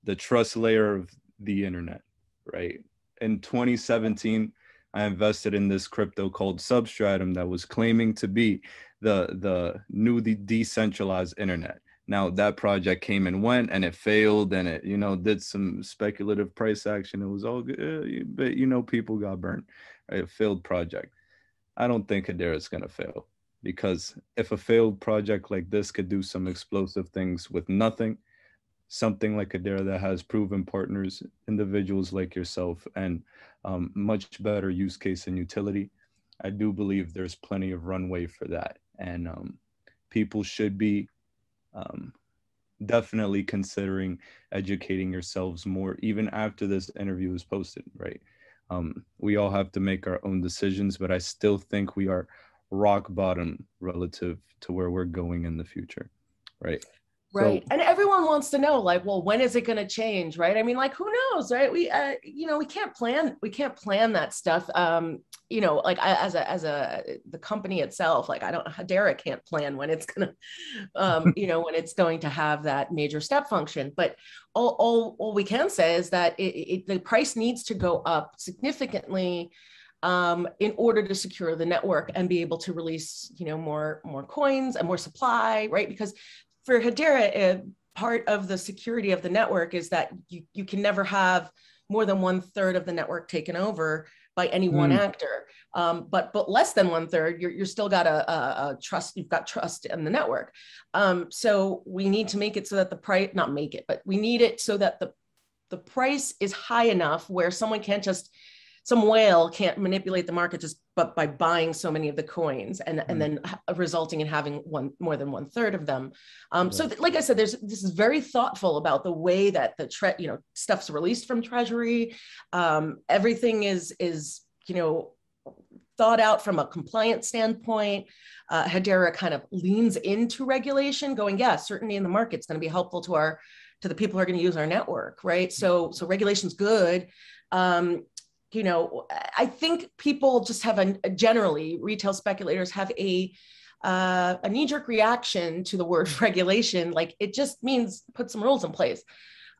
the trust layer of the internet, right? In 2017, I invested in this crypto called Substratum that was claiming to be the the new the decentralized internet. Now that project came and went, and it failed, and it you know did some speculative price action. It was all good, but you know people got burned. A failed project. I don't think Hedera is gonna fail because if a failed project like this could do some explosive things with nothing, something like Hedera that has proven partners, individuals like yourself, and um, much better use case and utility, I do believe there's plenty of runway for that. And um, people should be um, definitely considering educating yourselves more, even after this interview is posted, right? Um, we all have to make our own decisions, but I still think we are rock bottom relative to where we're going in the future, right? Right. So, and everyone wants to know, like, well, when is it going to change? Right. I mean, like, who knows? Right. We, uh, you know, we can't plan, we can't plan that stuff. Um, you know, like I, as a, as a, the company itself, like I don't, [LAUGHS] Hedera can't plan when it's going to, um, [LAUGHS] you know, when it's going to have that major step function. But all, all, all we can say is that it, it, the price needs to go up significantly um, in order to secure the network and be able to release, you know, more more coins and more supply, right? Because for Hedera, uh, part of the security of the network is that you, you can never have more than one third of the network taken over by any one mm. actor. Um, but but less than one third, you're, you're still got a, a, a, trust. You've got trust in the network. Um, so we need to make it so that the price, not make it, but we need it so that the the price is high enough where someone can't just some whale can't manipulate the market just but by buying so many of the coins and, and mm. then resulting in having one more than one third of them. Um, So, th- like I said, there's this is very thoughtful about the way that the tre- you know stuff's released from Treasury. Um, everything is is you know thought out from a compliance standpoint. Uh, Hedera kind of leans into regulation, going, yeah, certainty in the market's going to be helpful to our to the people who are going to use our network, right? So so regulation's good. Um, you know, I think people just have a, a generally retail speculators have a uh, a knee jerk reaction to the word [LAUGHS] regulation. Like it just means put some rules in place.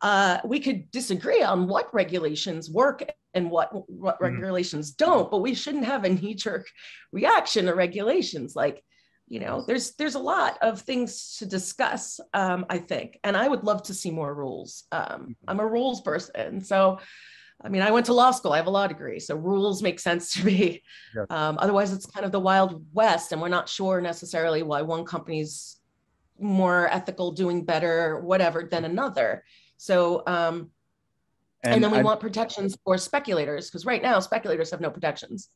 Uh, we could disagree on what regulations work and what what mm-hmm. regulations don't, but we shouldn't have a knee jerk reaction to regulations. Like, you know, there's there's a lot of things to discuss. Um, I think, and I would love to see more rules. Um, mm-hmm. I'm a rules person, so I mean, I went to law school. I have a law degree, so rules make sense to me. Yeah. Um, otherwise, it's kind of the wild west, and we're not sure necessarily why one company's more ethical, doing better, whatever, than another. So, um, and, and, then we I, want protections for speculators because right now speculators have no protections.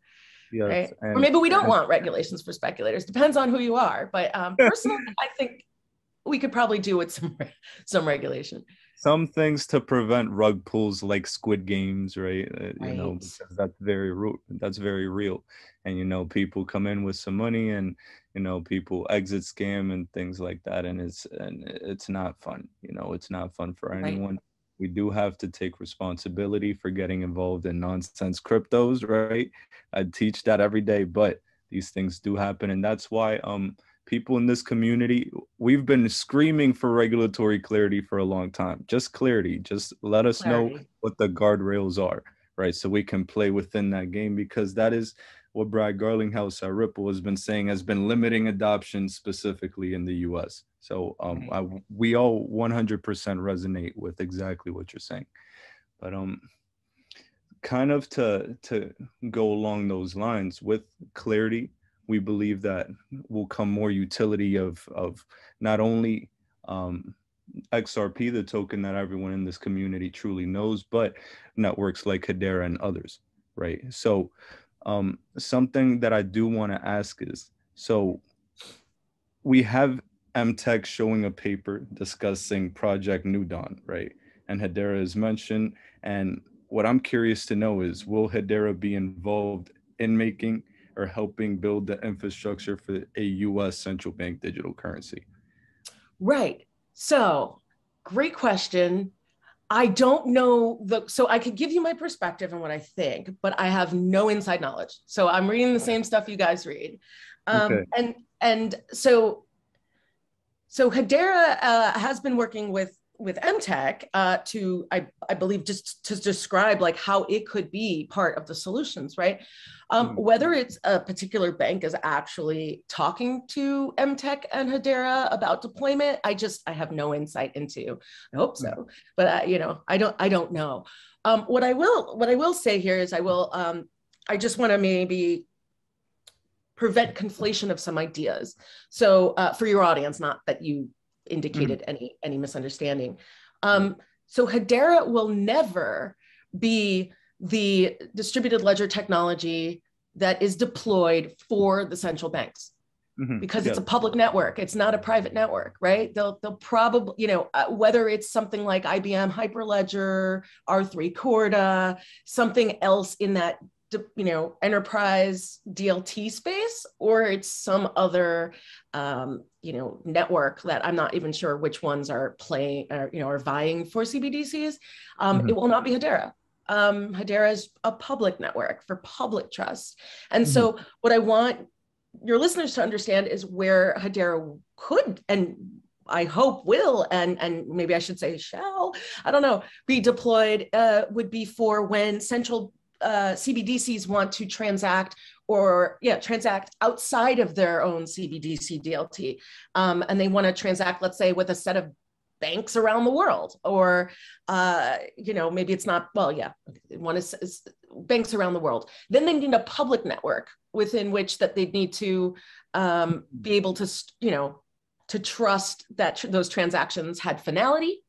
Yes, right? And, or maybe we don't and, want regulations for speculators. Depends on who you are. But um, personally, I think we could probably do with some some regulation some things to prevent rug pulls like squid games right, uh, right. you know because that's very real that's very real and you know people come in with some money and you know people exit scam and things like that and it's and it's not fun you know it's not fun for anyone right. we do have to take responsibility for getting involved in nonsense cryptos right i teach that every day but these things do happen and that's why um people in this community, we've been screaming for regulatory clarity for a long time. Just clarity. Just let us clarity. know what the guardrails are, right? So we can play within that game because that is what Brad Garlinghouse at Ripple has been saying has been limiting adoption specifically in the US. So um, I, we all 100% resonate with exactly what you're saying. But um, kind of to to go along those lines with clarity we believe that will come more utility of of not only um, XRP, the token that everyone in this community truly knows, but networks like Hedera and others, right? So, um, something that I do want to ask is so we have MTech showing a paper discussing Project New Dawn, right? And Hedera is mentioned. And what I'm curious to know is will Hedera be involved in making or helping build the infrastructure for a US central bank digital currency? Right. So, great question. I don't know the so I could give you my perspective and what I think, but I have no inside knowledge. So I'm reading the same stuff you guys read. Um, okay. and and so so Hedera uh, has been working with with MTech uh, to, I, I believe, just to describe like how it could be part of the solutions, right? Um, mm-hmm. Whether it's a particular bank is actually talking to MTech and Hedera about deployment, I just I have no insight into. I hope so, mm-hmm. but uh, you know, I don't I don't know. Um, what I will what I will say here is I will um, I just want to maybe prevent conflation of some ideas. So uh, for your audience, not that you indicated mm any any misunderstanding. Um, so Hedera will never be the distributed ledger technology that is deployed for the central banks mm-hmm. because yeah. it's a public network it's not a private network right they'll they'll probably you know uh, whether it's something like IBM Hyperledger R3 Corda something else in that you know enterprise dlt space or it's some other um, you know network that i'm not even sure which ones are playing or you know are vying for cbdc's um, mm-hmm. it will not be hedera um, hedera is a public network for public trust and mm-hmm. so what i want your listeners to understand is where hedera could and I hope will and and maybe I should say shall I don't know be deployed uh, would be for when central uh, CBDCs want to transact or yeah transact outside of their own CBDC DLT, um, and they want to transact, let's say, with a set of banks around the world, or uh, you know maybe it's not well, yeah, one is, is banks around the world. Then they need a public network within which that they need to um, be able to you know to trust that tr- those transactions had finality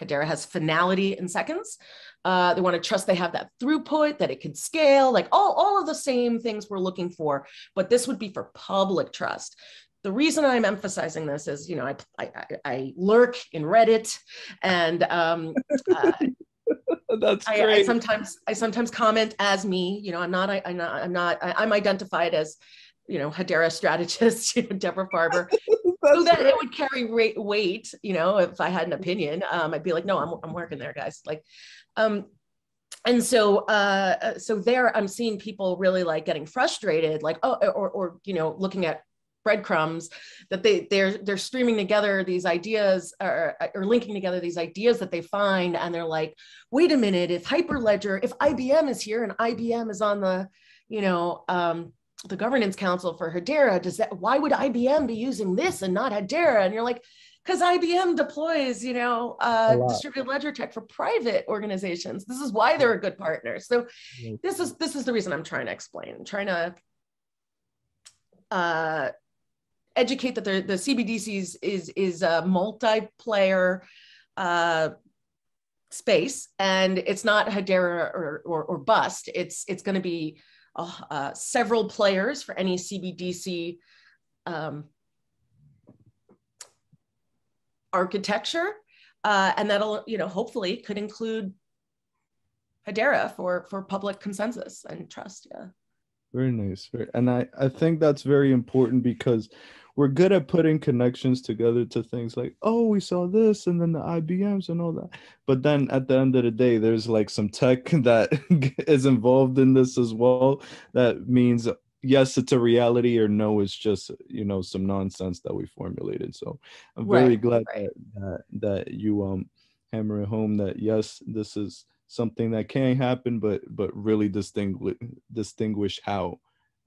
Hedera has finality in seconds. Uh, they want to trust they have that throughput, that it can scale, like all, all of the same things we're looking for. But this would be for public trust. The reason I'm emphasizing this is, you know, I I, I lurk in Reddit, and um, uh, [LAUGHS] that's I, I, sometimes I sometimes comment as me. You know, I'm not I, am not I'm not I, I'm identified as you know, Hedera strategist, [LAUGHS] you know, Deborah Farber, [LAUGHS] so that right. it would carry weight, you know, if I had an opinion, um, I'd be like, no, I'm, I'm working there, guys. Like, um, and so, uh, uh, so there I'm seeing people really like getting frustrated, like, oh, or, or, you know, looking at breadcrumbs that they they're they're streaming together these ideas or, or linking together these ideas that they find and they're like wait a minute if hyperledger if ibm is here and ibm is on the you know um, the governance council for Hedera, does that why would IBM be using this and not Hedera? And you're like, because IBM deploys, you know, uh, distributed ledger tech for private organizations. This is why they're a good partner. So this is this is the reason I'm trying to explain, I'm trying to uh, educate that the, the CBDCs is is a multiplayer uh, space, and it's not Hedera or, or, or bust. It's it's going to be uh, uh, several players for any CBDC um, architecture. Uh, and that'll, you know, hopefully could include Hedera for, for public consensus and trust. Yeah. Very nice. And I, I think that's very important because we're good at putting connections together to things like, oh, we saw this and then the IBMs and all that. But then at the end of the day, there's like some tech [LAUGHS] that [LAUGHS] is involved in this as well. That means yes, it's a reality or no, it's just, you know, some nonsense that we formulated. So I'm very right, glad right. That, that, you um hammer it home that yes, this is something that can happen, but but really distinguish distinguish how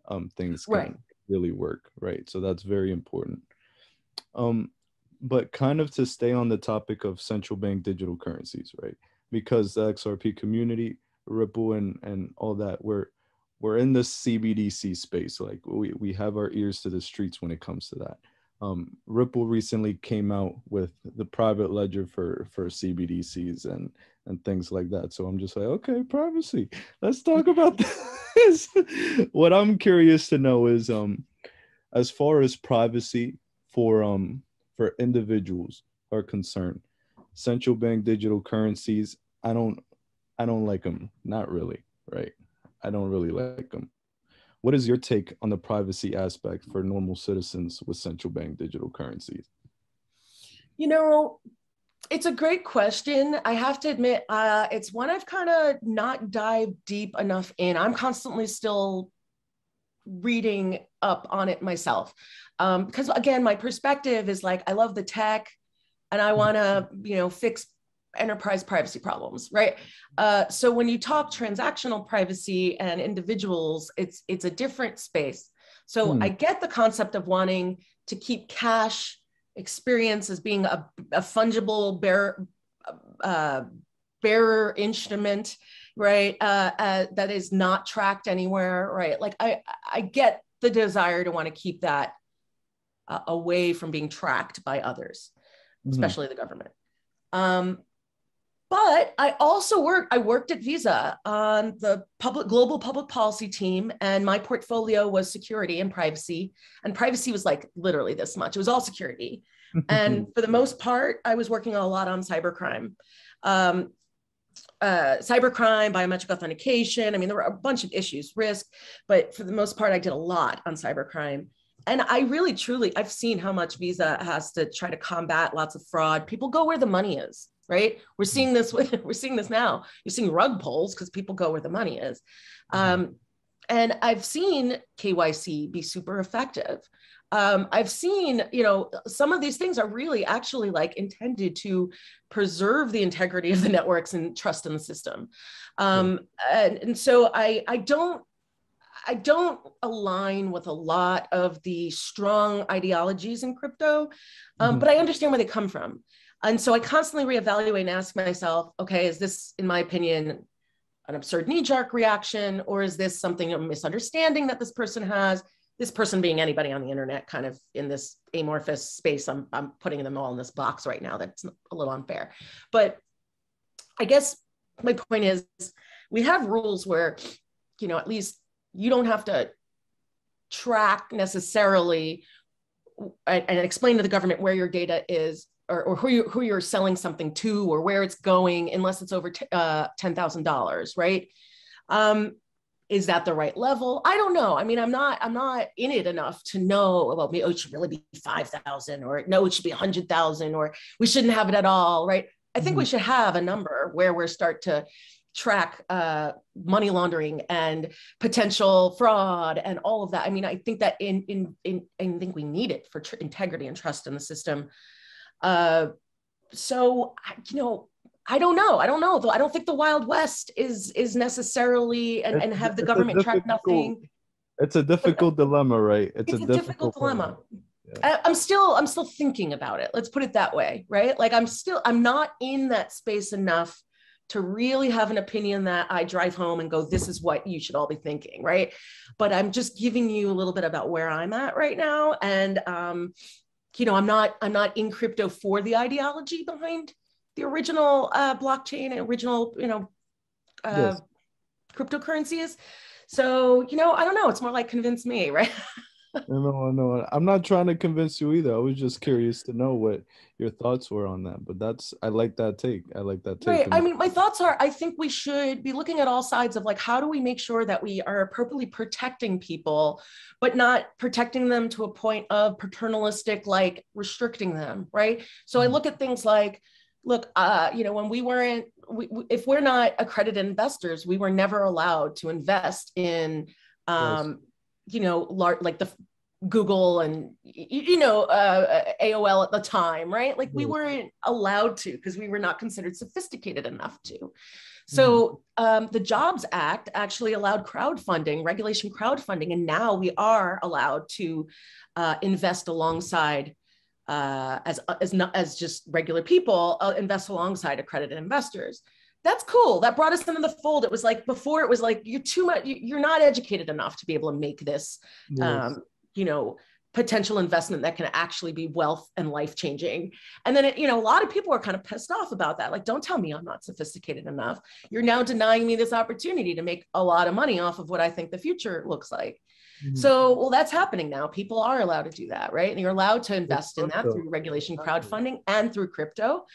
um things can right really work, right? So that's very important. Um, but kind of to stay on the topic of central bank digital currencies, right? Because the XRP community, Ripple, and and all that, we're we're in the CBDC space. Like we we have our ears to the streets when it comes to that. Um, Ripple recently came out with the private ledger for for CBDCs and and things like that. So I'm just like, okay, privacy. Let's talk about [LAUGHS] this. what I'm curious to know is um as far as privacy for um for individuals are concerned, central bank digital currencies, I don't I don't like them. Not really, right? I don't really like them. What is your take on the privacy aspect for normal citizens with central bank digital currencies? You know, it's a great question. I have to admit, uh, it's one I've kind of not dived deep enough in. I'm constantly still reading up on it myself. Um, because again, my perspective is like, I love the tech and I want to, you know, fix enterprise privacy problems, right? Uh, so when you talk transactional privacy and individuals, it's it's a different space. So hmm. I get the concept of wanting to keep cash experience as being a, a fungible bearer, uh, bearer instrument, right? Uh, uh, that is not tracked anywhere, right? Like I, I get the desire to want to keep that uh, away from being tracked by others, mm-hmm. especially the government. Um, but I also worked, I worked at Visa on the public global public policy team, and my portfolio was security and privacy. And privacy was like literally this much. It was all security. and [LAUGHS] for the most part, I was working a lot on cybercrime. Um, uh, cybercrime, biometric authentication. I mean, there were a bunch of issues, risk, but for the most part, I did a lot on cybercrime. And I really, truly, I've seen how much Visa has to try to combat lots of fraud. People go where the money is, right? We're seeing this with, [LAUGHS] we're seeing this now. You're seeing rug pulls because people go where the money is. Um, and I've seen KYC be super effective um, I've seen, you know, some of these things are really actually like intended to preserve the integrity of the networks and trust in the system. Um, and, and so I, I don't, I don't align with a lot of the strong ideologies in crypto, um, mm-hmm. but I understand where they come from. And so I constantly reevaluate and ask myself, okay, is this, in my opinion, an absurd knee jerk reaction, or is this something a misunderstanding that this person has? this person being anybody on the internet kind of in this amorphous space i'm, I'm putting them all in this box right now that's a little unfair but i guess my point is we have rules where you know at least you don't have to track necessarily and, and explain to the government where your data is or, or who, you, who you're selling something to or where it's going unless it's over t- uh, $10000 right? Um, is that the right level? I don't know. I mean i'm not i'm not in it enough to know about me oh it should really be 5000 or no it should be 100000 or we shouldn't have it at all right? I think mm-hmm. we should have a number where we start to track uh, money laundering and potential fraud and all of that. I mean i think that in in, in i think we need it for tr- integrity and trust in the system uh, so you know I don't know. I don't know. Though I don't think the Wild West is is necessarily and, and have the government track nothing. It's a difficult dilemma, right? It's, it's a, a, difficult, difficult dilemma. Yeah. I, am still I'm still thinking about it. Let's put it that way, right? Like I'm still I'm not in that space enough to really have an opinion that I drive home and go, this is what you should all be thinking, right? But I'm just giving you a little bit about where I'm at right now, and um, you know, I'm not I'm not in crypto for the ideology behind the original uh, blockchain and original, you know, uh, yes. cryptocurrencies. So, you know, I don't know. It's more like convince me, [LAUGHS] right? [LAUGHS] no, no, I'm not trying to convince you either. I was just curious to know what your thoughts were on that. But that's, I like that take. I like that take. Right. I mean, my thoughts are, I think we should be looking at all sides of like, how do we make sure that we are appropriately protecting people, but not protecting them to a point of paternalistic, like restricting them, right? So mm-hmm. I look at things like, look, uh, you know, when we weren't, we, if we're not accredited investors, we were never allowed to invest in, um. You know, large, like the Google and you know uh, AOL at the time, right? Like we weren't allowed to because we were not considered sophisticated enough to. So mm-hmm. um, the Jobs Act actually allowed crowdfunding, regulation crowdfunding, and now we are allowed to uh, invest alongside uh, as as not as just regular people uh, invest alongside accredited investors that's cool that brought us into the fold it was like before it was like you're too much you're not educated enough to be able to make this yes. um, you know potential investment that can actually be wealth and life changing and then it, you know a lot of people are kind of pissed off about that like don't tell me i'm not sophisticated enough you're now denying me this opportunity to make a lot of money off of what i think the future looks like Mm-hmm. So, well, that's happening now. People are allowed to do that, right? And you're allowed to invest in that through regulation crowdfunding and through crypto.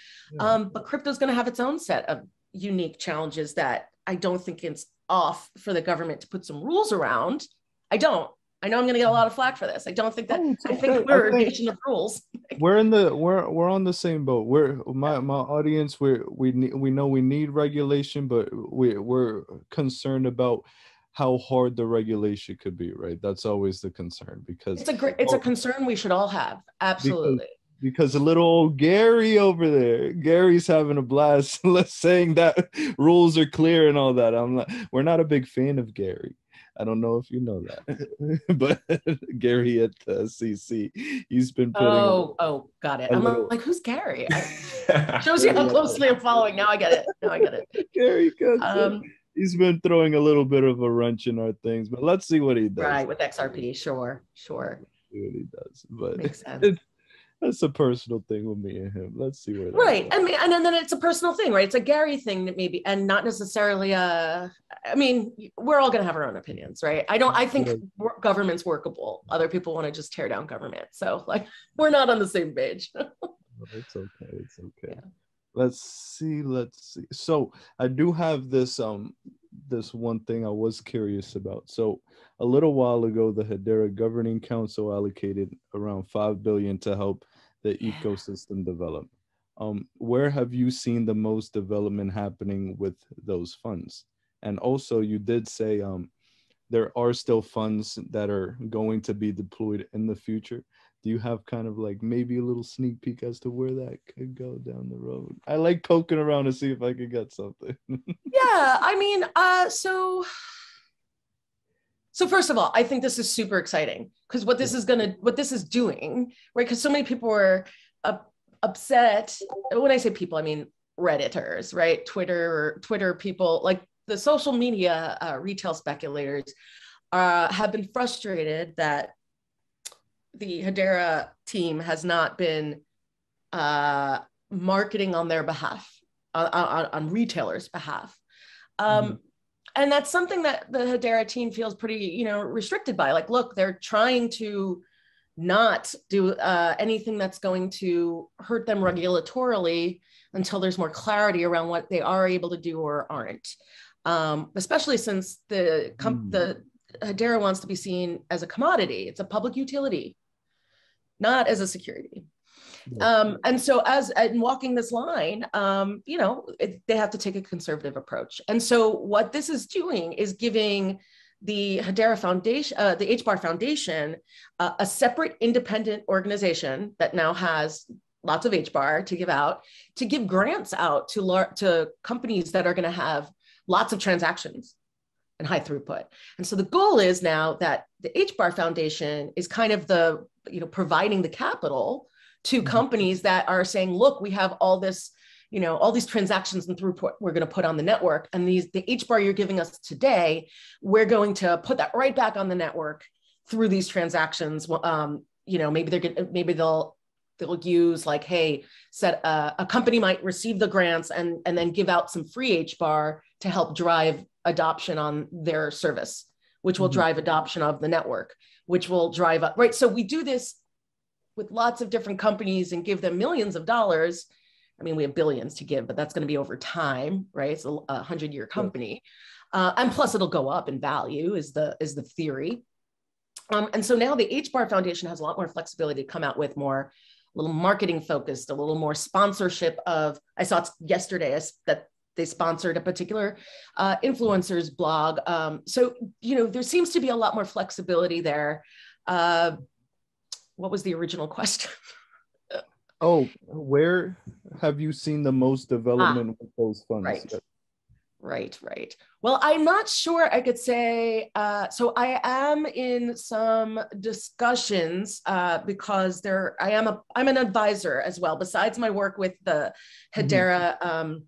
Um, but crypto is going to have its own set of unique challenges that I don't think it's off for the government to put some rules around. I don't. I know I'm going to get a lot of flack for this. I don't think that. Oh, I think we're a nation of rules. [LAUGHS] we're in the we're we're on the same boat. We're my my audience. We we we know we need regulation, but we we're concerned about how hard the regulation could be, right? That's always the concern because it's a great, it's a concern we should all have. Absolutely. Because, little old Gary over there, Gary's having a blast [LAUGHS] saying that rules are clear and all that. I'm like, we're not a big fan of Gary. I don't know if you know that, [LAUGHS] but [LAUGHS] Gary at uh, CC, he's been putting. Oh, oh, got it. I'm little... like, who's Gary? I... shows you how closely I'm following. Now I get it. Now I get it. Gary, um, he's been throwing a little bit of a wrench in our things, but let's see what he does. Right with XRP, sure, sure. see what he does, but Makes sense. That's a personal thing with me and him. Let's see where. Right, I mean, and then it's a personal thing, right? It's a Gary thing that maybe, and not necessarily a. I mean, we're all going to have our own opinions, right? I don't. I think yeah. government's workable. Other people want to just tear down government, so like [LAUGHS] we're not on the same page. [LAUGHS] it's okay. It's okay. Yeah. let's see let's see so i do have this um this one thing i was curious about so a little while ago the hedera governing council allocated around 5 billion to help the Yeah. ecosystem develop um where have you seen the most development happening with those funds and also you did say um there are still funds that are going to be deployed in the future do you have kind of like maybe a little sneak peek as to where that could go down the road? I like poking around to see if I could get something. [LAUGHS] yeah i mean uh so so first of all i think this is super exciting because what this is gonna what this is doing right? Because so many people were up, upset when i say people i mean redditors right? Twitter twitter people like the social media uh, retail speculators uh, have been frustrated that the hedera team has not been uh, marketing on their behalf on, on, on retailers behalf. Um, Mhm. And that's something that the hedera team feels pretty you know restricted by. Like look they're trying to not do uh, anything that's going to hurt them regulatorily until there's more clarity around what they are able to do or aren't. Um, especially since the com- Mm. the hedera wants to be seen as a commodity. It's a public utility not as a security um, and so as in walking this line, um, you know, it, they have to take a conservative approach. And so what this is doing is giving the Hedera Foundation, uh, the HBAR Foundation, uh, a separate independent organization that now has lots of HBAR to give out, to give grants out to lar- to companies that are going to have lots of transactions and high throughput. And so the goal is now that the HBAR Foundation is kind of the, you know, providing the capital to Mhm. companies that are saying, look, we have all this, you know, all these transactions and throughput we're going to put on the network. And these the HBAR you're giving us today, we're going to put that right back on the network through these transactions. Um, you know, maybe they're gonna maybe they'll they'll use like, hey, set a, a company might receive the grants and and then give out some free HBAR to help drive adoption on their service, which will Mhm. drive adoption of the network, which will drive up right. So we do this with lots of different companies and give them millions of dollars. I mean, we have billions to give, but that's going to be over time, right? It's a, a hundred year company, uh, and plus it'll go up in value is the is the theory. Um, and so now the HBAR Foundation has a lot more flexibility to come out with more, a little marketing focused, a little more sponsorship of. I saw it yesterday that they sponsored a particular uh, influencers blog. Um, so you know there seems to be a lot more flexibility there. Uh, what was the original question? [LAUGHS] oh, where have you seen the most development with those funds? right. Right, right. Well, I'm not sure I could say. Uh, so I am in some discussions uh, because there. I am a. I'm an advisor as well. Besides my work with the Hedera, um,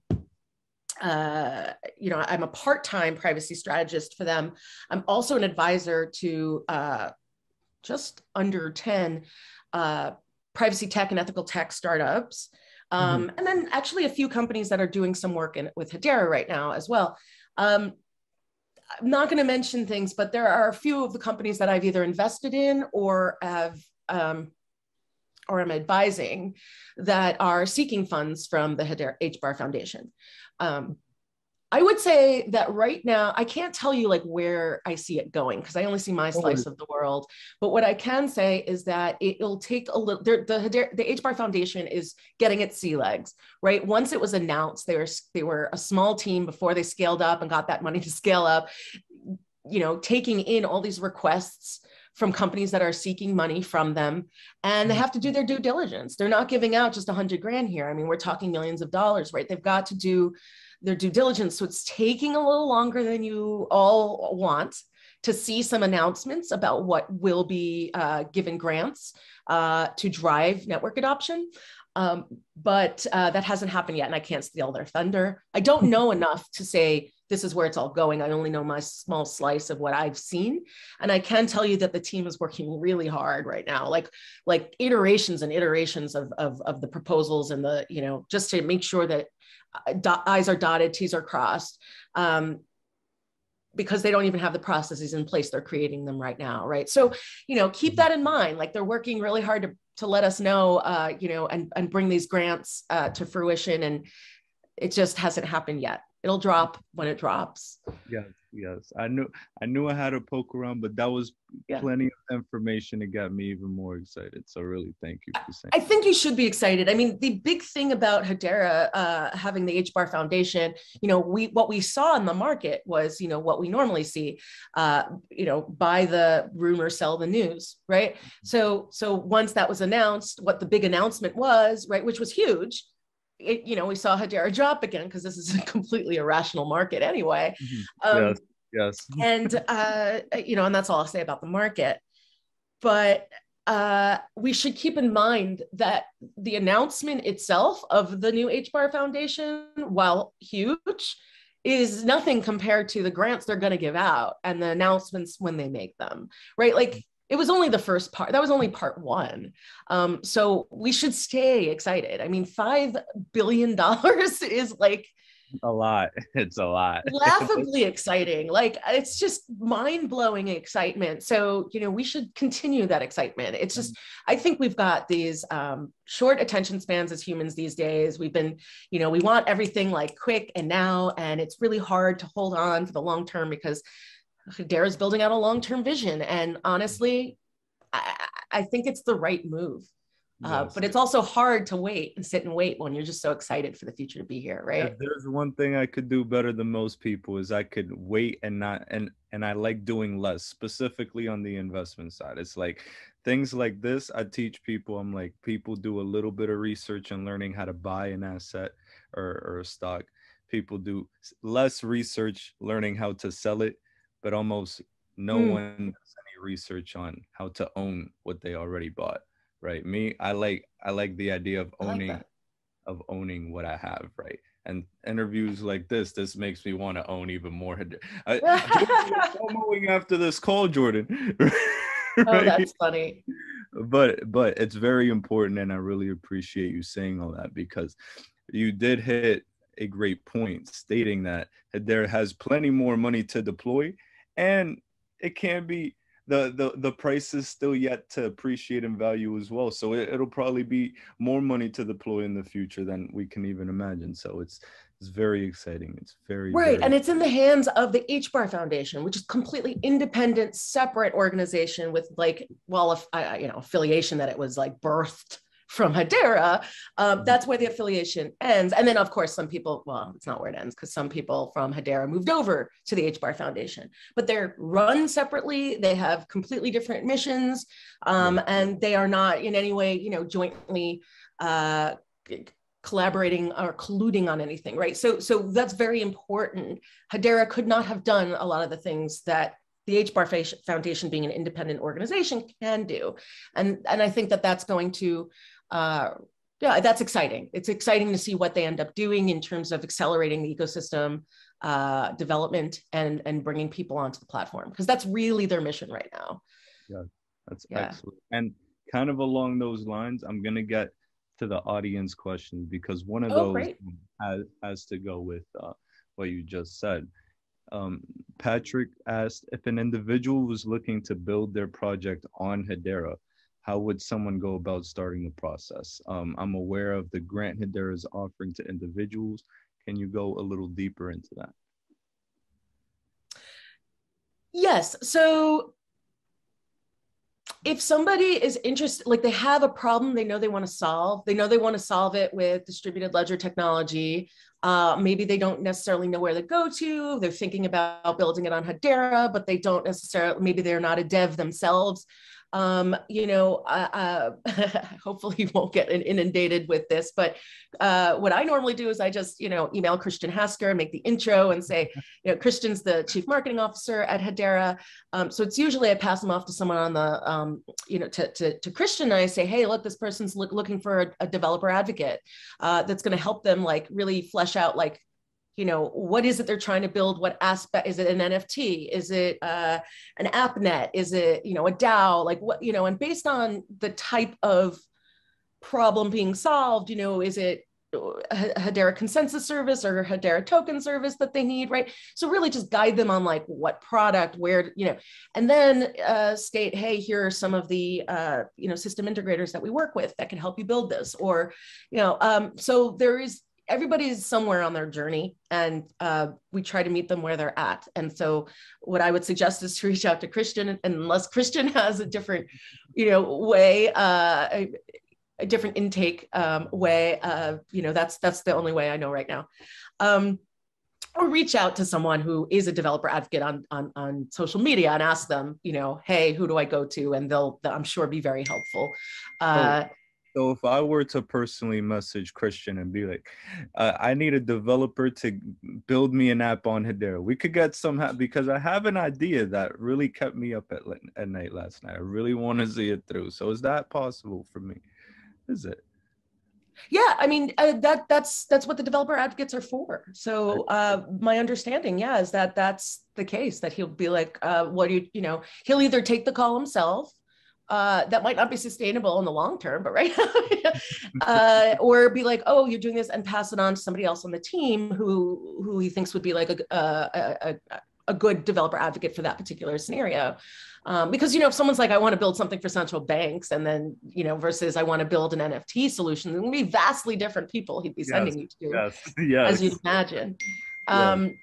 uh, you know, I'm a part-time privacy strategist for them. I'm also an advisor to uh, just under ten uh, privacy tech and ethical tech startups. Um, And then actually a few companies that are doing some work in, with Hedera right now as well. Um, I'm not going to mention things, but there are a few of the companies that I've either invested in or have um, or am advising that are seeking funds from the Hedera HBAR Foundation. Um, I would say that right now, I can't tell you like where I see it going because I only see my slice of the world. But what I can say is that it, will take a little. The the, the HBAR Foundation is getting its sea legs, right? Once it was announced, they were they were a small team before they scaled up and got that money to scale up. You know, taking in all these requests from companies that are seeking money from them and they have to do their due diligence they're not giving out just a hundred grand here i mean we're talking millions of dollars right they've got to do their due diligence so it's taking a little longer than you all want to see some announcements about what will be uh, given grants uh, to drive network adoption um, but uh, that hasn't happened yet and i can't steal their thunder i don't know [LAUGHS] enough to say this is where it's all going. I only know my small slice of what I've seen. And I can tell you that the team is working really hard right now, like, like iterations and iterations of, of, of the proposals and the, you know, just to make sure that uh, I's are dotted, T's are crossed. Um, because they don't even have the processes in place they're creating them right now right so you know keep that in mind like they're working really hard to to let us know, uh, you know, and and bring these grants uh, to fruition. And it just hasn't happened yet. It'll drop when it drops. Yes, yes. I knew I knew I had to poke around, but that was Yeah. plenty of information to get me even more excited. So really, thank you for saying. I think you should be excited. I mean, the big thing about Hedera uh, having the HBAR Foundation, you know, we what we saw in the market was, you know, what we normally see, uh, you know, buy the rumor, sell the news, right? So, so once that was announced, what the big announcement was, right, which was huge. It, you know, we saw Hedera drop again because this is a [LAUGHS] completely irrational market anyway. Mhm. Um, yes, yes. [LAUGHS] and uh, you know, and that's all I'll say about the market. But uh, we should keep in mind that the announcement itself of the new HBAR Foundation, while huge, is nothing compared to the grants they're going to give out and the announcements when they make them, right? Like it was only the first part. That was only part one. Um, so we should stay excited. I mean, five billion dollars [LAUGHS] is like a lot. [LAUGHS] It's a lot. laughably exciting. Like it's just mind blowing excitement. So, you know, we should continue that excitement. It's just, I think we've got these um, short attention spans as humans these days. We've been, you know, we want everything like quick and now, and it's really hard to hold on for the long term because Hedera's building out a long term vision. And honestly, I, I think it's the right move. Uh, Yes. but it's also hard to wait and sit and wait when you're just so excited for the future to be here, right? If there's one thing I could do better than most people is I could wait and not and and I like doing less, specifically on the investment side. It's like things like this. I teach people. I'm like people do a little bit of research and learning how to buy an asset or, or a stock. People do less research learning how to sell it, but almost no Mm. one does any research on how to own what they already bought. Right? Me, I like I like the idea of I like owning of owning what I have, right? And interviews like this, this makes me want to own even more. [LAUGHS] I, I'm [LAUGHS] owning after this call, Jordan. [LAUGHS] Oh, that's funny. But but it's very important, and I really appreciate you saying all that because you did hit a great point, stating that there has plenty more money to deploy, and it can be the the the price is still yet to appreciate in value as well. So it, it'll probably be more money to deploy in the future than we can even imagine. So it's it's very exciting. It's very Right. very- And it's in the hands of the HBAR Foundation, which is completely independent, separate organization with like, well, if I- you know, affiliation that it was like birthed from Hedera. Um, that's where the affiliation ends. And then, of course, some people, well, it's not where it ends because some people from Hedera moved over to the HBAR Foundation, but they're run separately. They have completely different missions, um, and they are not in any way, you know, jointly uh, collaborating or colluding on anything, right? So, so that's very important. Hedera could not have done a lot of the things that the HBAR Foundation, being an independent organization, can do, and and I think that that's going to, uh, yeah, that's exciting. It's exciting to see what they end up doing in terms of accelerating the ecosystem uh, development and and bringing people onto the platform because that's really their mission right now. Yeah, that's Yeah. excellent. And kind of along those lines, I'm gonna get to the audience questions because one of Oh, those great. has, has to go with uh, what you just said. Um, Patrick asked if an individual was looking to build their project on Hedera, how would someone go about starting the process? Um, I'm aware of the grant Hedera is offering to individuals. Can you go a little deeper into that? Yes. So if somebody is interested, like they have a problem they know they want to solve, they know they want to solve it with distributed ledger technology. Uh, maybe they don't necessarily know where to go to. They're thinking about building it on Hedera, but they don't necessarily, maybe they're not a dev themselves. Um, you know, uh, uh, [LAUGHS] hopefully you won't get inundated with this, but uh, what I normally do is I just, you know, email Christian Hasker, and make the intro and say, [LAUGHS] you know, Christian's the chief marketing officer at Hedera. Um, so it's usually I pass them off to someone on the, um, you know, to, to, to Christian and I say, hey, look, this person's look, looking for a, a developer advocate uh, that's going to help them like really flesh out like, you know, what is it they're trying to build? What aspect is it an NFT? Is it uh, an app net? Is it, you know, a DAO? Like what, you know, and based on the type of problem being solved, you know, is it a Hedera consensus service or Hedera token service that they need, right? So really just guide them on like what product, where, you know, and then uh, state, hey, here are some of the, uh, you know, system integrators that we work with that can help you build this. Or, you know, um, so there is, everybody's somewhere on their journey and uh, we try to meet them where they're at. And so what I would suggest is to [LAUGHS] reach out to Christian unless Christian [LAUGHS] has a different, you know, way, uh, a different intake um, way. Uh, you know, that's that's the only way I know right now. Um, or reach out to someone who is a developer advocate on, on on social media and ask them, you know, hey, who do I go to? And they'll, I'm sure, be very helpful. Uh, so if I were to personally message Christian and be like, uh, I need a developer to build me an app on Hedera, we could get some because I have an idea that really kept me up at, at night last night. I really want to see it through. So is that possible for me? is it? Yeah, I mean uh, that that's that's what the developer advocates are for. So uh, my understanding, yeah, is that that's the case. That he'll be like, uh, "What do you, you know?" He'll either take the call himself, uh, that might not be sustainable in the long term, but right, [LAUGHS] [LAUGHS] uh, or be like, "Oh, you're doing this," and pass it on to somebody else on the team who who he thinks would be like a a, a, a good developer advocate for that particular scenario. Um, because you know if someone's like i want to build something for central banks and then you know versus i want to build an nft solution it would be vastly different people he'd be sending yes, you to yes, [LAUGHS] yes. as you'd imagine um,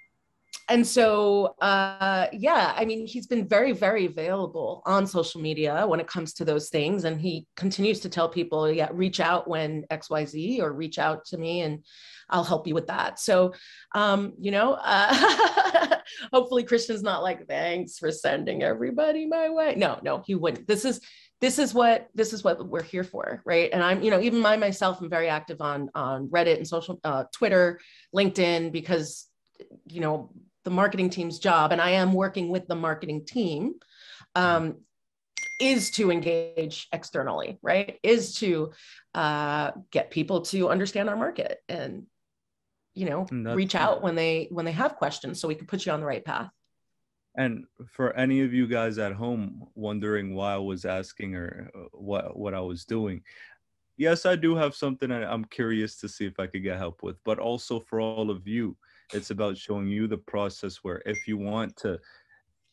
and so uh, yeah i mean he's been very very available on social media when it comes to those things. And he continues to tell people yeah reach out when xyz or reach out to me and i'll help you with that. So um, you know uh, [LAUGHS] hopefully christian's not like thanks for sending everybody my way. No no he wouldn't. This is this is what this is what we're here for right? And i'm you know even i myself i'm very active on on reddit and social uh, twitter linkedin because you know the marketing team's job, and I am working with the marketing team, um, is to engage externally, right? Is to uh, get people to understand our market and you know reach out when they when they have questions, so we can put you on the right path. And for any of you guys at home wondering why I was asking or uh, what what I was doing, yes, I do have something I'm curious to see if I could get help with. But also for all of you, it's about showing you the process where if you want to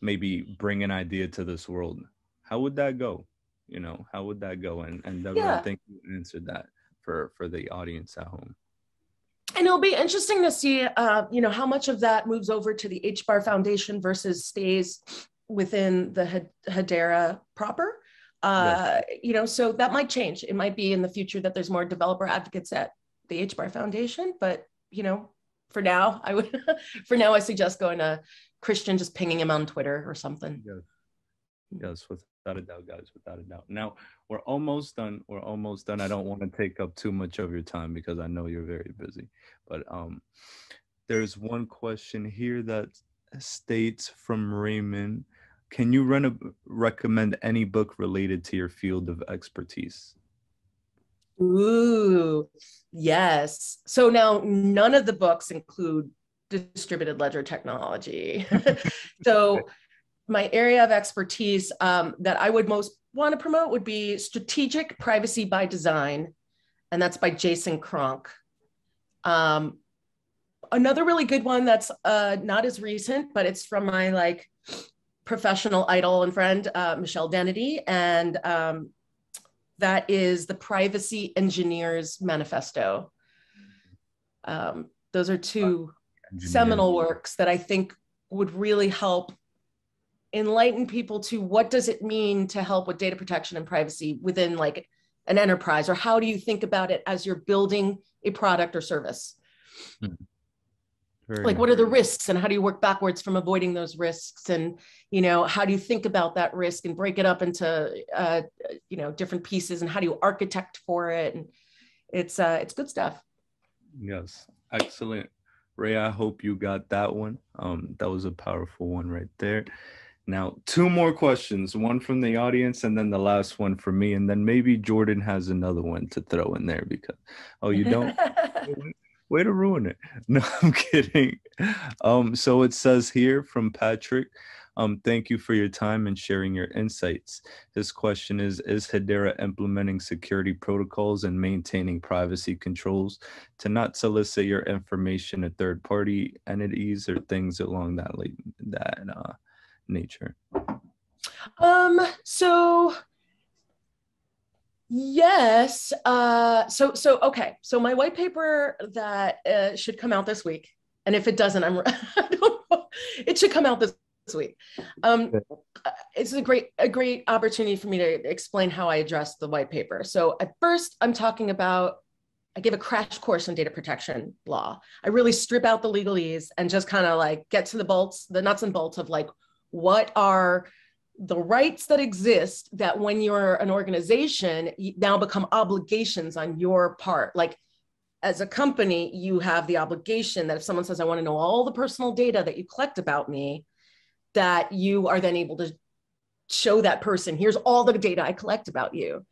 maybe bring an idea to this world, how would that go? You know, how would that go? And and yeah. I think you answered that for for the audience at home. And it'll be interesting to see, uh, you know, how much of that moves over to the HBAR Foundation versus stays within the Hedera proper. Uh, yes. You know, so that might change. It might be in the future that there's more developer advocates at the HBAR Foundation, but you know, for now, I would [LAUGHS] for now I suggest going to Christian, just pinging him on Twitter or something. Yes, yes, without a doubt, guys, without a doubt. Now we're almost done. We're almost done. I don't want to take up too much of your time because I know you're very busy. But um, there's one question here that states from Raymond. Can you run a, recommend any book related to your field of expertise? Ooh, yes. So now none of the books include distributed ledger technology. [LAUGHS] so my area of expertise um, that I would most want to promote would be strategic privacy by design, and that's by Jason Cronk. Um, another really good one that's uh, not as recent, but it's from my like professional idol and friend uh, Michelle Dennedy, and um, that is the Privacy Engineers Manifesto. Um, those are two seminal works that I think would really help enlighten people to what does it mean to help with data protection and privacy within like an enterprise or how do you think about it as you're building a product or service hmm. Very like what are the risks and how do you work backwards from avoiding those risks? And you know how do you think about that risk and break it up into uh, you know different pieces and how do you architect for it? And it's uh it's good stuff. Yes. Excellent. Ray i hope you got that one. Um that was a powerful one right there. Now two more questions one from the audience and then the last one for me and then maybe jordan has another one to throw in there because oh you don't [LAUGHS] way to ruin it. [LAUGHS] No, I'm kidding. Um, so it says here from Patrick, Um, thank you for your time and sharing your insights. This question is Is Hedera implementing security protocols and maintaining privacy controls to not solicit your information to third party entities or things along that, that uh, nature? Um, so yes. Uh, so so okay. So my white paper that uh, should come out this week, and if it doesn't, I'm [LAUGHS] I don't know. It should come out this week. Um, uh, it's a great a great opportunity for me to explain how I address the white paper. So at first, I'm talking about I give a crash course on data protection law. I really strip out the legalese and just kind of like get to the bolts, the nuts and bolts of like what are the rights that exist that when you're an organization now become obligations on your part like as a company you have the obligation that if someone says i want to know all the personal data that you collect about me that you are then able to show that person here's all the data i collect about you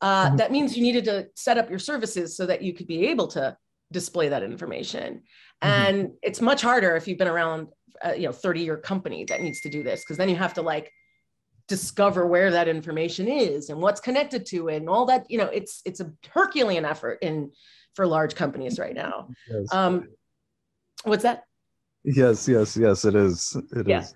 uh, mm-hmm. that means you needed to set up your services so that you could be able to display that information mm-hmm. and it's much harder if you've been around uh, you know 30 year company that needs to do this because then you have to like discover where that information is and what's connected to it and all that you know it's it's a herculean effort in for large companies right now yes. um what's that yes yes yes it is It yeah. is.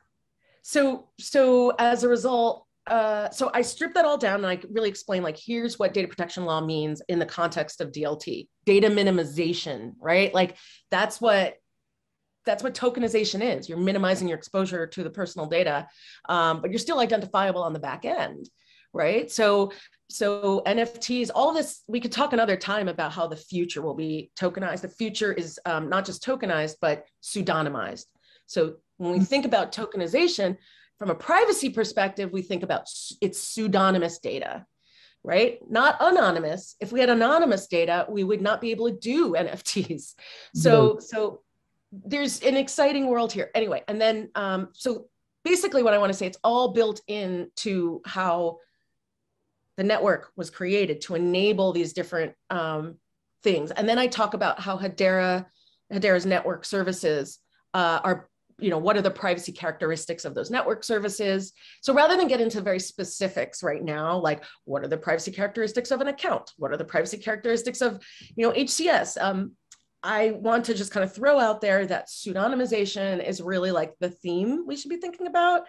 so so as a result uh, so I stripped that all down and I really explain like here's what data protection law means in the context of DLT, data minimization, right? Like that's what that's what tokenization is. You're minimizing your exposure to the personal data, um, but you're still identifiable on the back end, right? So, so NFTs, all this, we could talk another time about how the future will be tokenized. The future is um, not just tokenized, but pseudonymized. So when we think about tokenization, from a privacy perspective, we think about it's pseudonymous data, right? Not anonymous. If we had anonymous data, we would not be able to do NFTs. So, no. so there's an exciting world here. Anyway and then um, so basically what i want to say it's all built into how the network was created to enable these different um, things. And then i talk about how hedera hedera's network services uh, are you know what are the privacy characteristics of those network services? So rather than get into very specifics right now like what are the privacy characteristics of an account? What are the privacy characteristics of you know hcs um, I want to just kind of throw out there that pseudonymization is really like the theme we should be thinking about.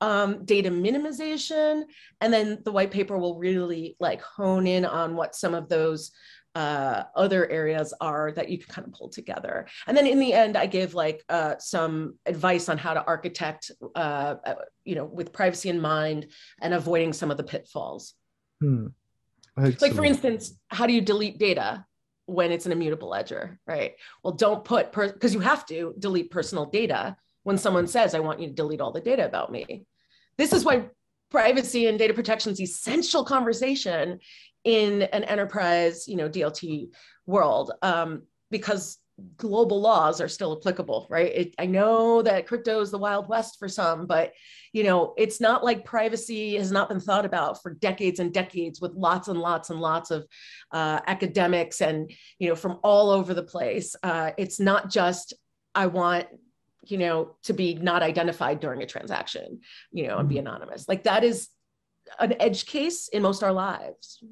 Um, data minimization, and then the white paper will really like hone in on what some of those uh, other areas are that you can kind of pull together. And then in the end, I give like uh, some advice on how to architect, uh, uh you know, with privacy in mind and avoiding some of the pitfalls. Hmm. Like for instance, how do you delete data? When it's an immutable ledger, right? Well, don't put because you have to delete personal data when someone says, "I want you to delete all the data about me." This is why privacy and data protection is essential conversation in an enterprise, you know, DLT world, um, because global laws are still applicable, right? It, I know that crypto is the wild west for some, but you know, it's not like privacy has not been thought about for decades and decades with lots and lots and lots of uh, academics and you know from all over the place. Uh, it's not just I want you know to be not identified during a transaction, you know, and be mm-hmm. anonymous. Like that is an edge case in most our lives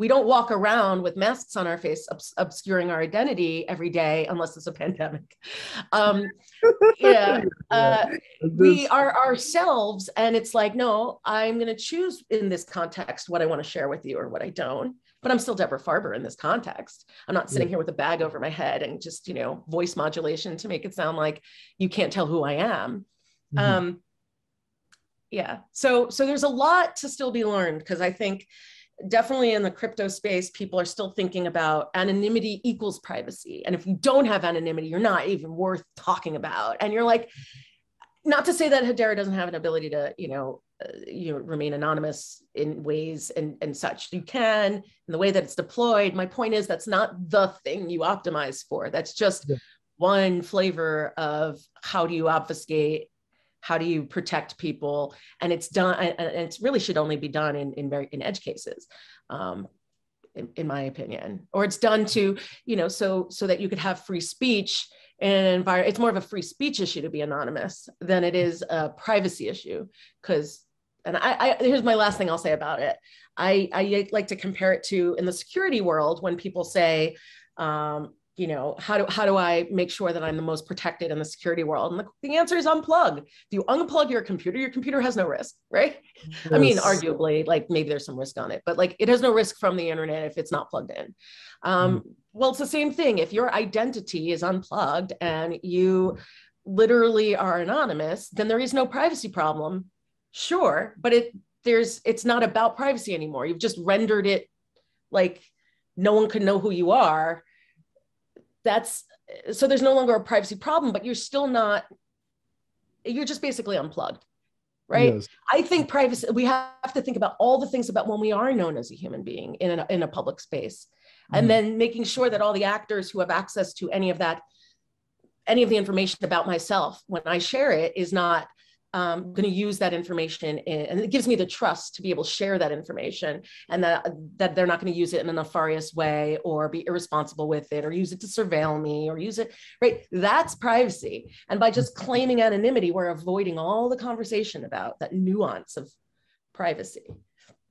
we don't walk around with masks on our face obs- obscuring our identity every day unless it's a pandemic. Um, [LAUGHS] yeah uh, we are ourselves and it's like no i'm going to choose in this context what i want to share with you or what i don't but i'm still deborah farber in this context. I'm not sitting here with a bag over my head and just you know voice modulation to make it sound like you can't tell who i am. Mm-hmm. um, yeah so so there's a lot to still be learned because i think definitely in the crypto space, people are still thinking about anonymity equals privacy. And if you don't have anonymity, you're not even worth talking about. And you're like, not to say that Hedera doesn't have an ability to, you know, uh, you know, remain anonymous in ways and, and such. You can in the way that it's deployed. My point is that's not the thing you optimize for. That's just yeah. one flavor of how do you obfuscate how do you protect people and it's done and it really should only be done in in very in edge cases um, in, in, my opinion or it's done to you know so so that you could have free speech in an environment, it's more of a free speech issue to be anonymous than it is a privacy issue. Because, and I, I, here's my last thing I'll say about it. I, I like to compare it to in the security world when people say, um, you know, how do how do I make sure that I'm the most protected in the security world? And the, the answer is unplug. If you unplug your computer, your computer has no risk, right? Yes. I mean, arguably, like maybe there's some risk on it, but like it has no risk from the internet if it's not plugged in. Um, mm. Well, it's the same thing. If your identity is unplugged and you literally are anonymous, then there is no privacy problem. Sure, but it there's it's not about privacy anymore. You've just rendered it like no one can know who you are. That's so there's no longer a privacy problem, but you're still not you're just basically unplugged right yes. i think privacy we have to think about all the things about when we are known as a human being in a, in a public space and mm-hmm. then making sure that all the actors who have access to any of that any of the information about myself when i share it is not um, going to use that information in, and it gives me the trust to be able to share that information and that that they're not going to use it in a nefarious way or be irresponsible with it or use it to surveil me or use it right that's privacy and by just claiming anonymity we're avoiding all the conversation about that nuance of privacy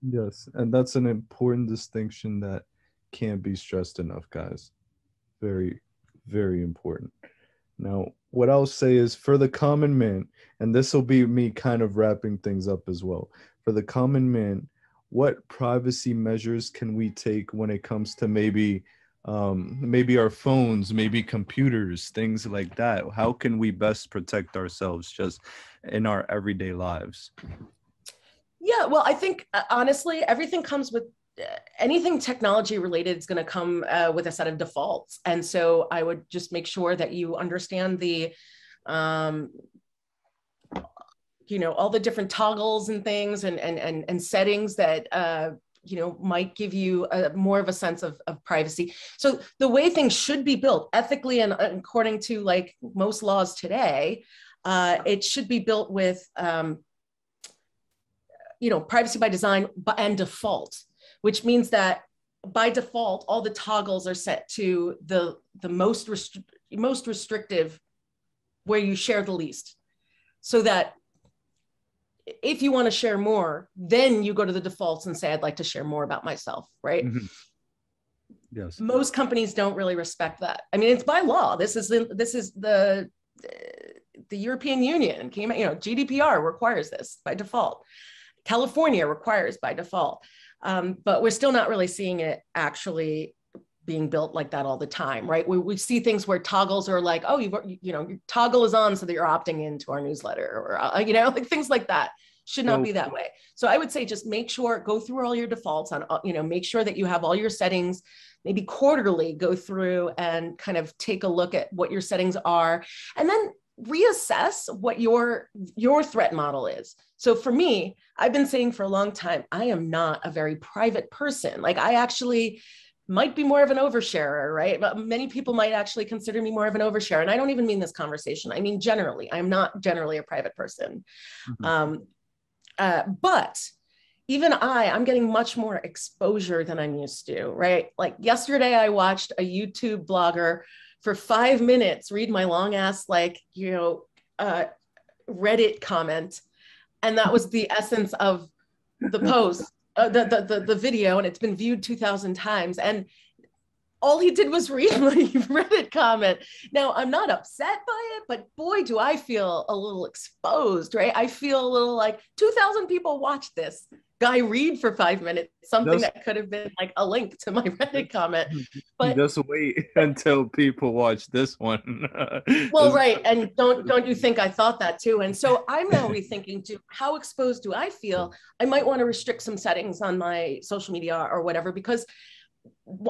yes and that's an important distinction that can't be stressed enough, guys. Very, very important. Now, what I'll say is for the common man, and this will be me kind of wrapping things up as well. For the common man, what privacy measures can we take when it comes to maybe um, maybe our phones, maybe computers, things like that? How can we best protect ourselves just in our everyday lives? Yeah, well, I think uh, honestly, everything comes with anything technology related is going to come uh, with a set of defaults. And so i would just make sure that you understand the um, you know all the different toggles and things and and and, and settings that uh, you know might give you a, more of a sense of, of privacy. So the way things should be built ethically and according to like most laws today uh, it should be built with um, you know privacy by design and default which means that by default, all the toggles are set to the, the most, restri- most restrictive where you share the least. So that if you want to share more, then you go to the defaults and say, I'd like to share more about myself, right? Mm-hmm. Yes. Most companies don't really respect that. I mean, it's by law. This is the, this is the, the European Union came, you know, GDPR requires this by default. California requires by default. Um, but we're still not really seeing it actually being built like that all the time, right? We, we see things where toggles are like, oh, you've, you know, your toggle is on so that you're opting into our newsletter or, uh, you know, [LAUGHS] like things like that should not be that way. So I would say just make sure, go through all your defaults on, uh, you know, make sure that you have all your settings, maybe quarterly go through and kind of take a look at what your settings are. And then reassess what your your threat model is. So for me i've been saying for a long time i am not a very private person. Like i actually might be more of an oversharer right? But many people might actually consider me more of an oversharer. And i don't even mean this conversation. I mean generally. I'm not generally a private person. Mm-hmm. um, uh, but even I, I'm getting much more exposure than I'm used to, right? Like yesterday, I watched a YouTube blogger for five minutes read my long ass like you know uh, reddit comment. And that was the essence of the [LAUGHS] post uh, the, the, the the video and it's been viewed 2000 times. And all he did was [LAUGHS] read my reddit comment. Now i'm not upset by it but boy do i feel a little exposed right? I feel a little like 2000 people watched this guy read for five minutes something just, that could have been like a link to my [LAUGHS] reddit comment. [LAUGHS] But just wait [LAUGHS] until people watch this one. Well right and don't don't you think i thought that too? And so i'm now rethinking to how exposed do i feel? I might want to restrict some settings on my social media or whatever because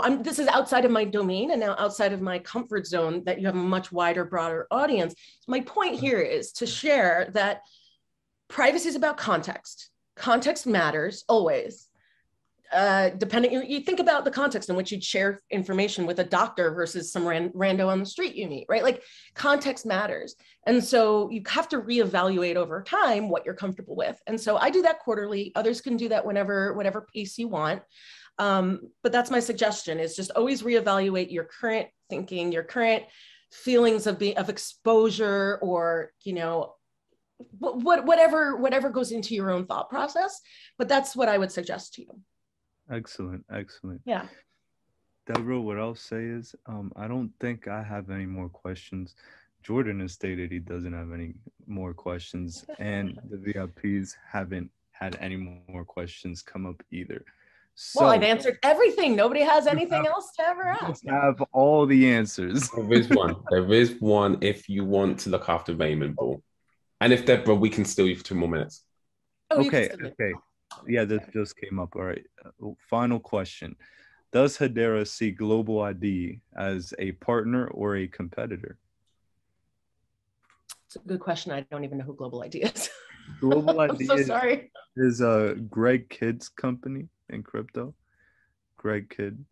I'm, this is outside of my domain and now outside of my comfort zone that you have a much wider broader audience. My point here is to share that privacy is about context context matters always. Uh, depending, you, you, think about the context in which you'd share information with a doctor versus some ran, rando on the street you meet, right? Like context matters. And so you have to reevaluate over time what you're comfortable with. And so I do that quarterly. Others can do that whenever, whatever piece you want. Um, but that's my suggestion is just always reevaluate your current thinking, your current feelings of being of exposure or you know what whatever whatever goes into your own thought process but that's what i would suggest to you excellent excellent yeah deborah what i'll say is um, i don't think i have any more questions jordan has stated he doesn't have any more questions [LAUGHS] and the vips haven't had any more questions come up either so, well, I've answered everything. Nobody has anything have, else to ever ask. Have all the answers. there is one. There is one. If you want to look after Raymond Ball, and if Deborah, we can steal you for two more minutes. Oh, okay. Okay. Yeah, this just came up. All right. Uh, final question: Does Hedera see Global ID as a partner or a competitor? It's a good question. I don't even know who Global ID is. [LAUGHS] Global ID. I'm so sorry. Is a uh, Greg Kidd's company in crypto. Greg Kidd.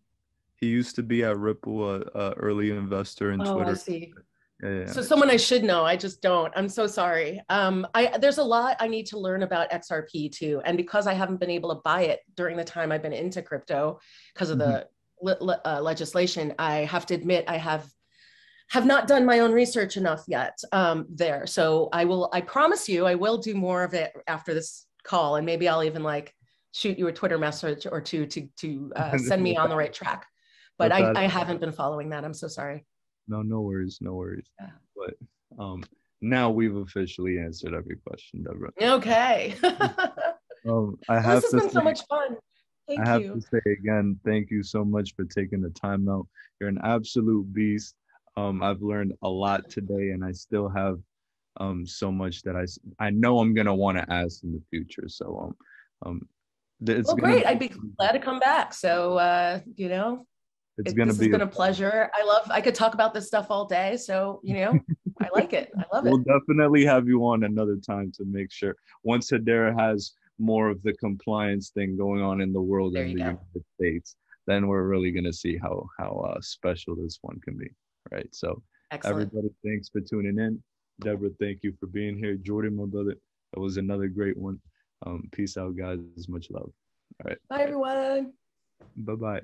He used to be at Ripple, a, a early investor in oh, Twitter. I see. Yeah, yeah. So someone I should know, I just don't. I'm so sorry. Um, I there's a lot I need to learn about XRP too, and because I haven't been able to buy it during the time I've been into crypto because of mm-hmm. the le- uh, legislation, I have to admit I have have not done my own research enough yet um, there. So I will. I promise you, I will do more of it after this call, and maybe I'll even like shoot you a Twitter message or two to to uh, [LAUGHS] send me on the right track. But I, I haven't been following that. I'm so sorry. No, no worries, no worries. Yeah. But um, now we've officially answered every question, Deborah. Okay. [LAUGHS] um, I have this has been say, so much fun. Thank I have you. to say again, thank you so much for taking the time out. You're an absolute beast. Um, I've learned a lot today, and I still have um, so much that I I know I'm gonna want to ask in the future. So um, um, it's well, great. I'd be glad to come back. So, uh, you know, it's it, gonna be. It's been a pleasure. I love. I could talk about this stuff all day. So, you know, [LAUGHS] I like it. I love we'll it. We'll definitely have you on another time to make sure. Once Hedera has more of the compliance thing going on in the world there in the go. United States, then we're really gonna see how how uh, special this one can be. Right. So, Excellent. everybody, thanks for tuning in. Deborah, thank you for being here. Jordan, my brother, that was another great one. Um, peace out, guys. Much love. All right. Bye, everyone. Bye bye.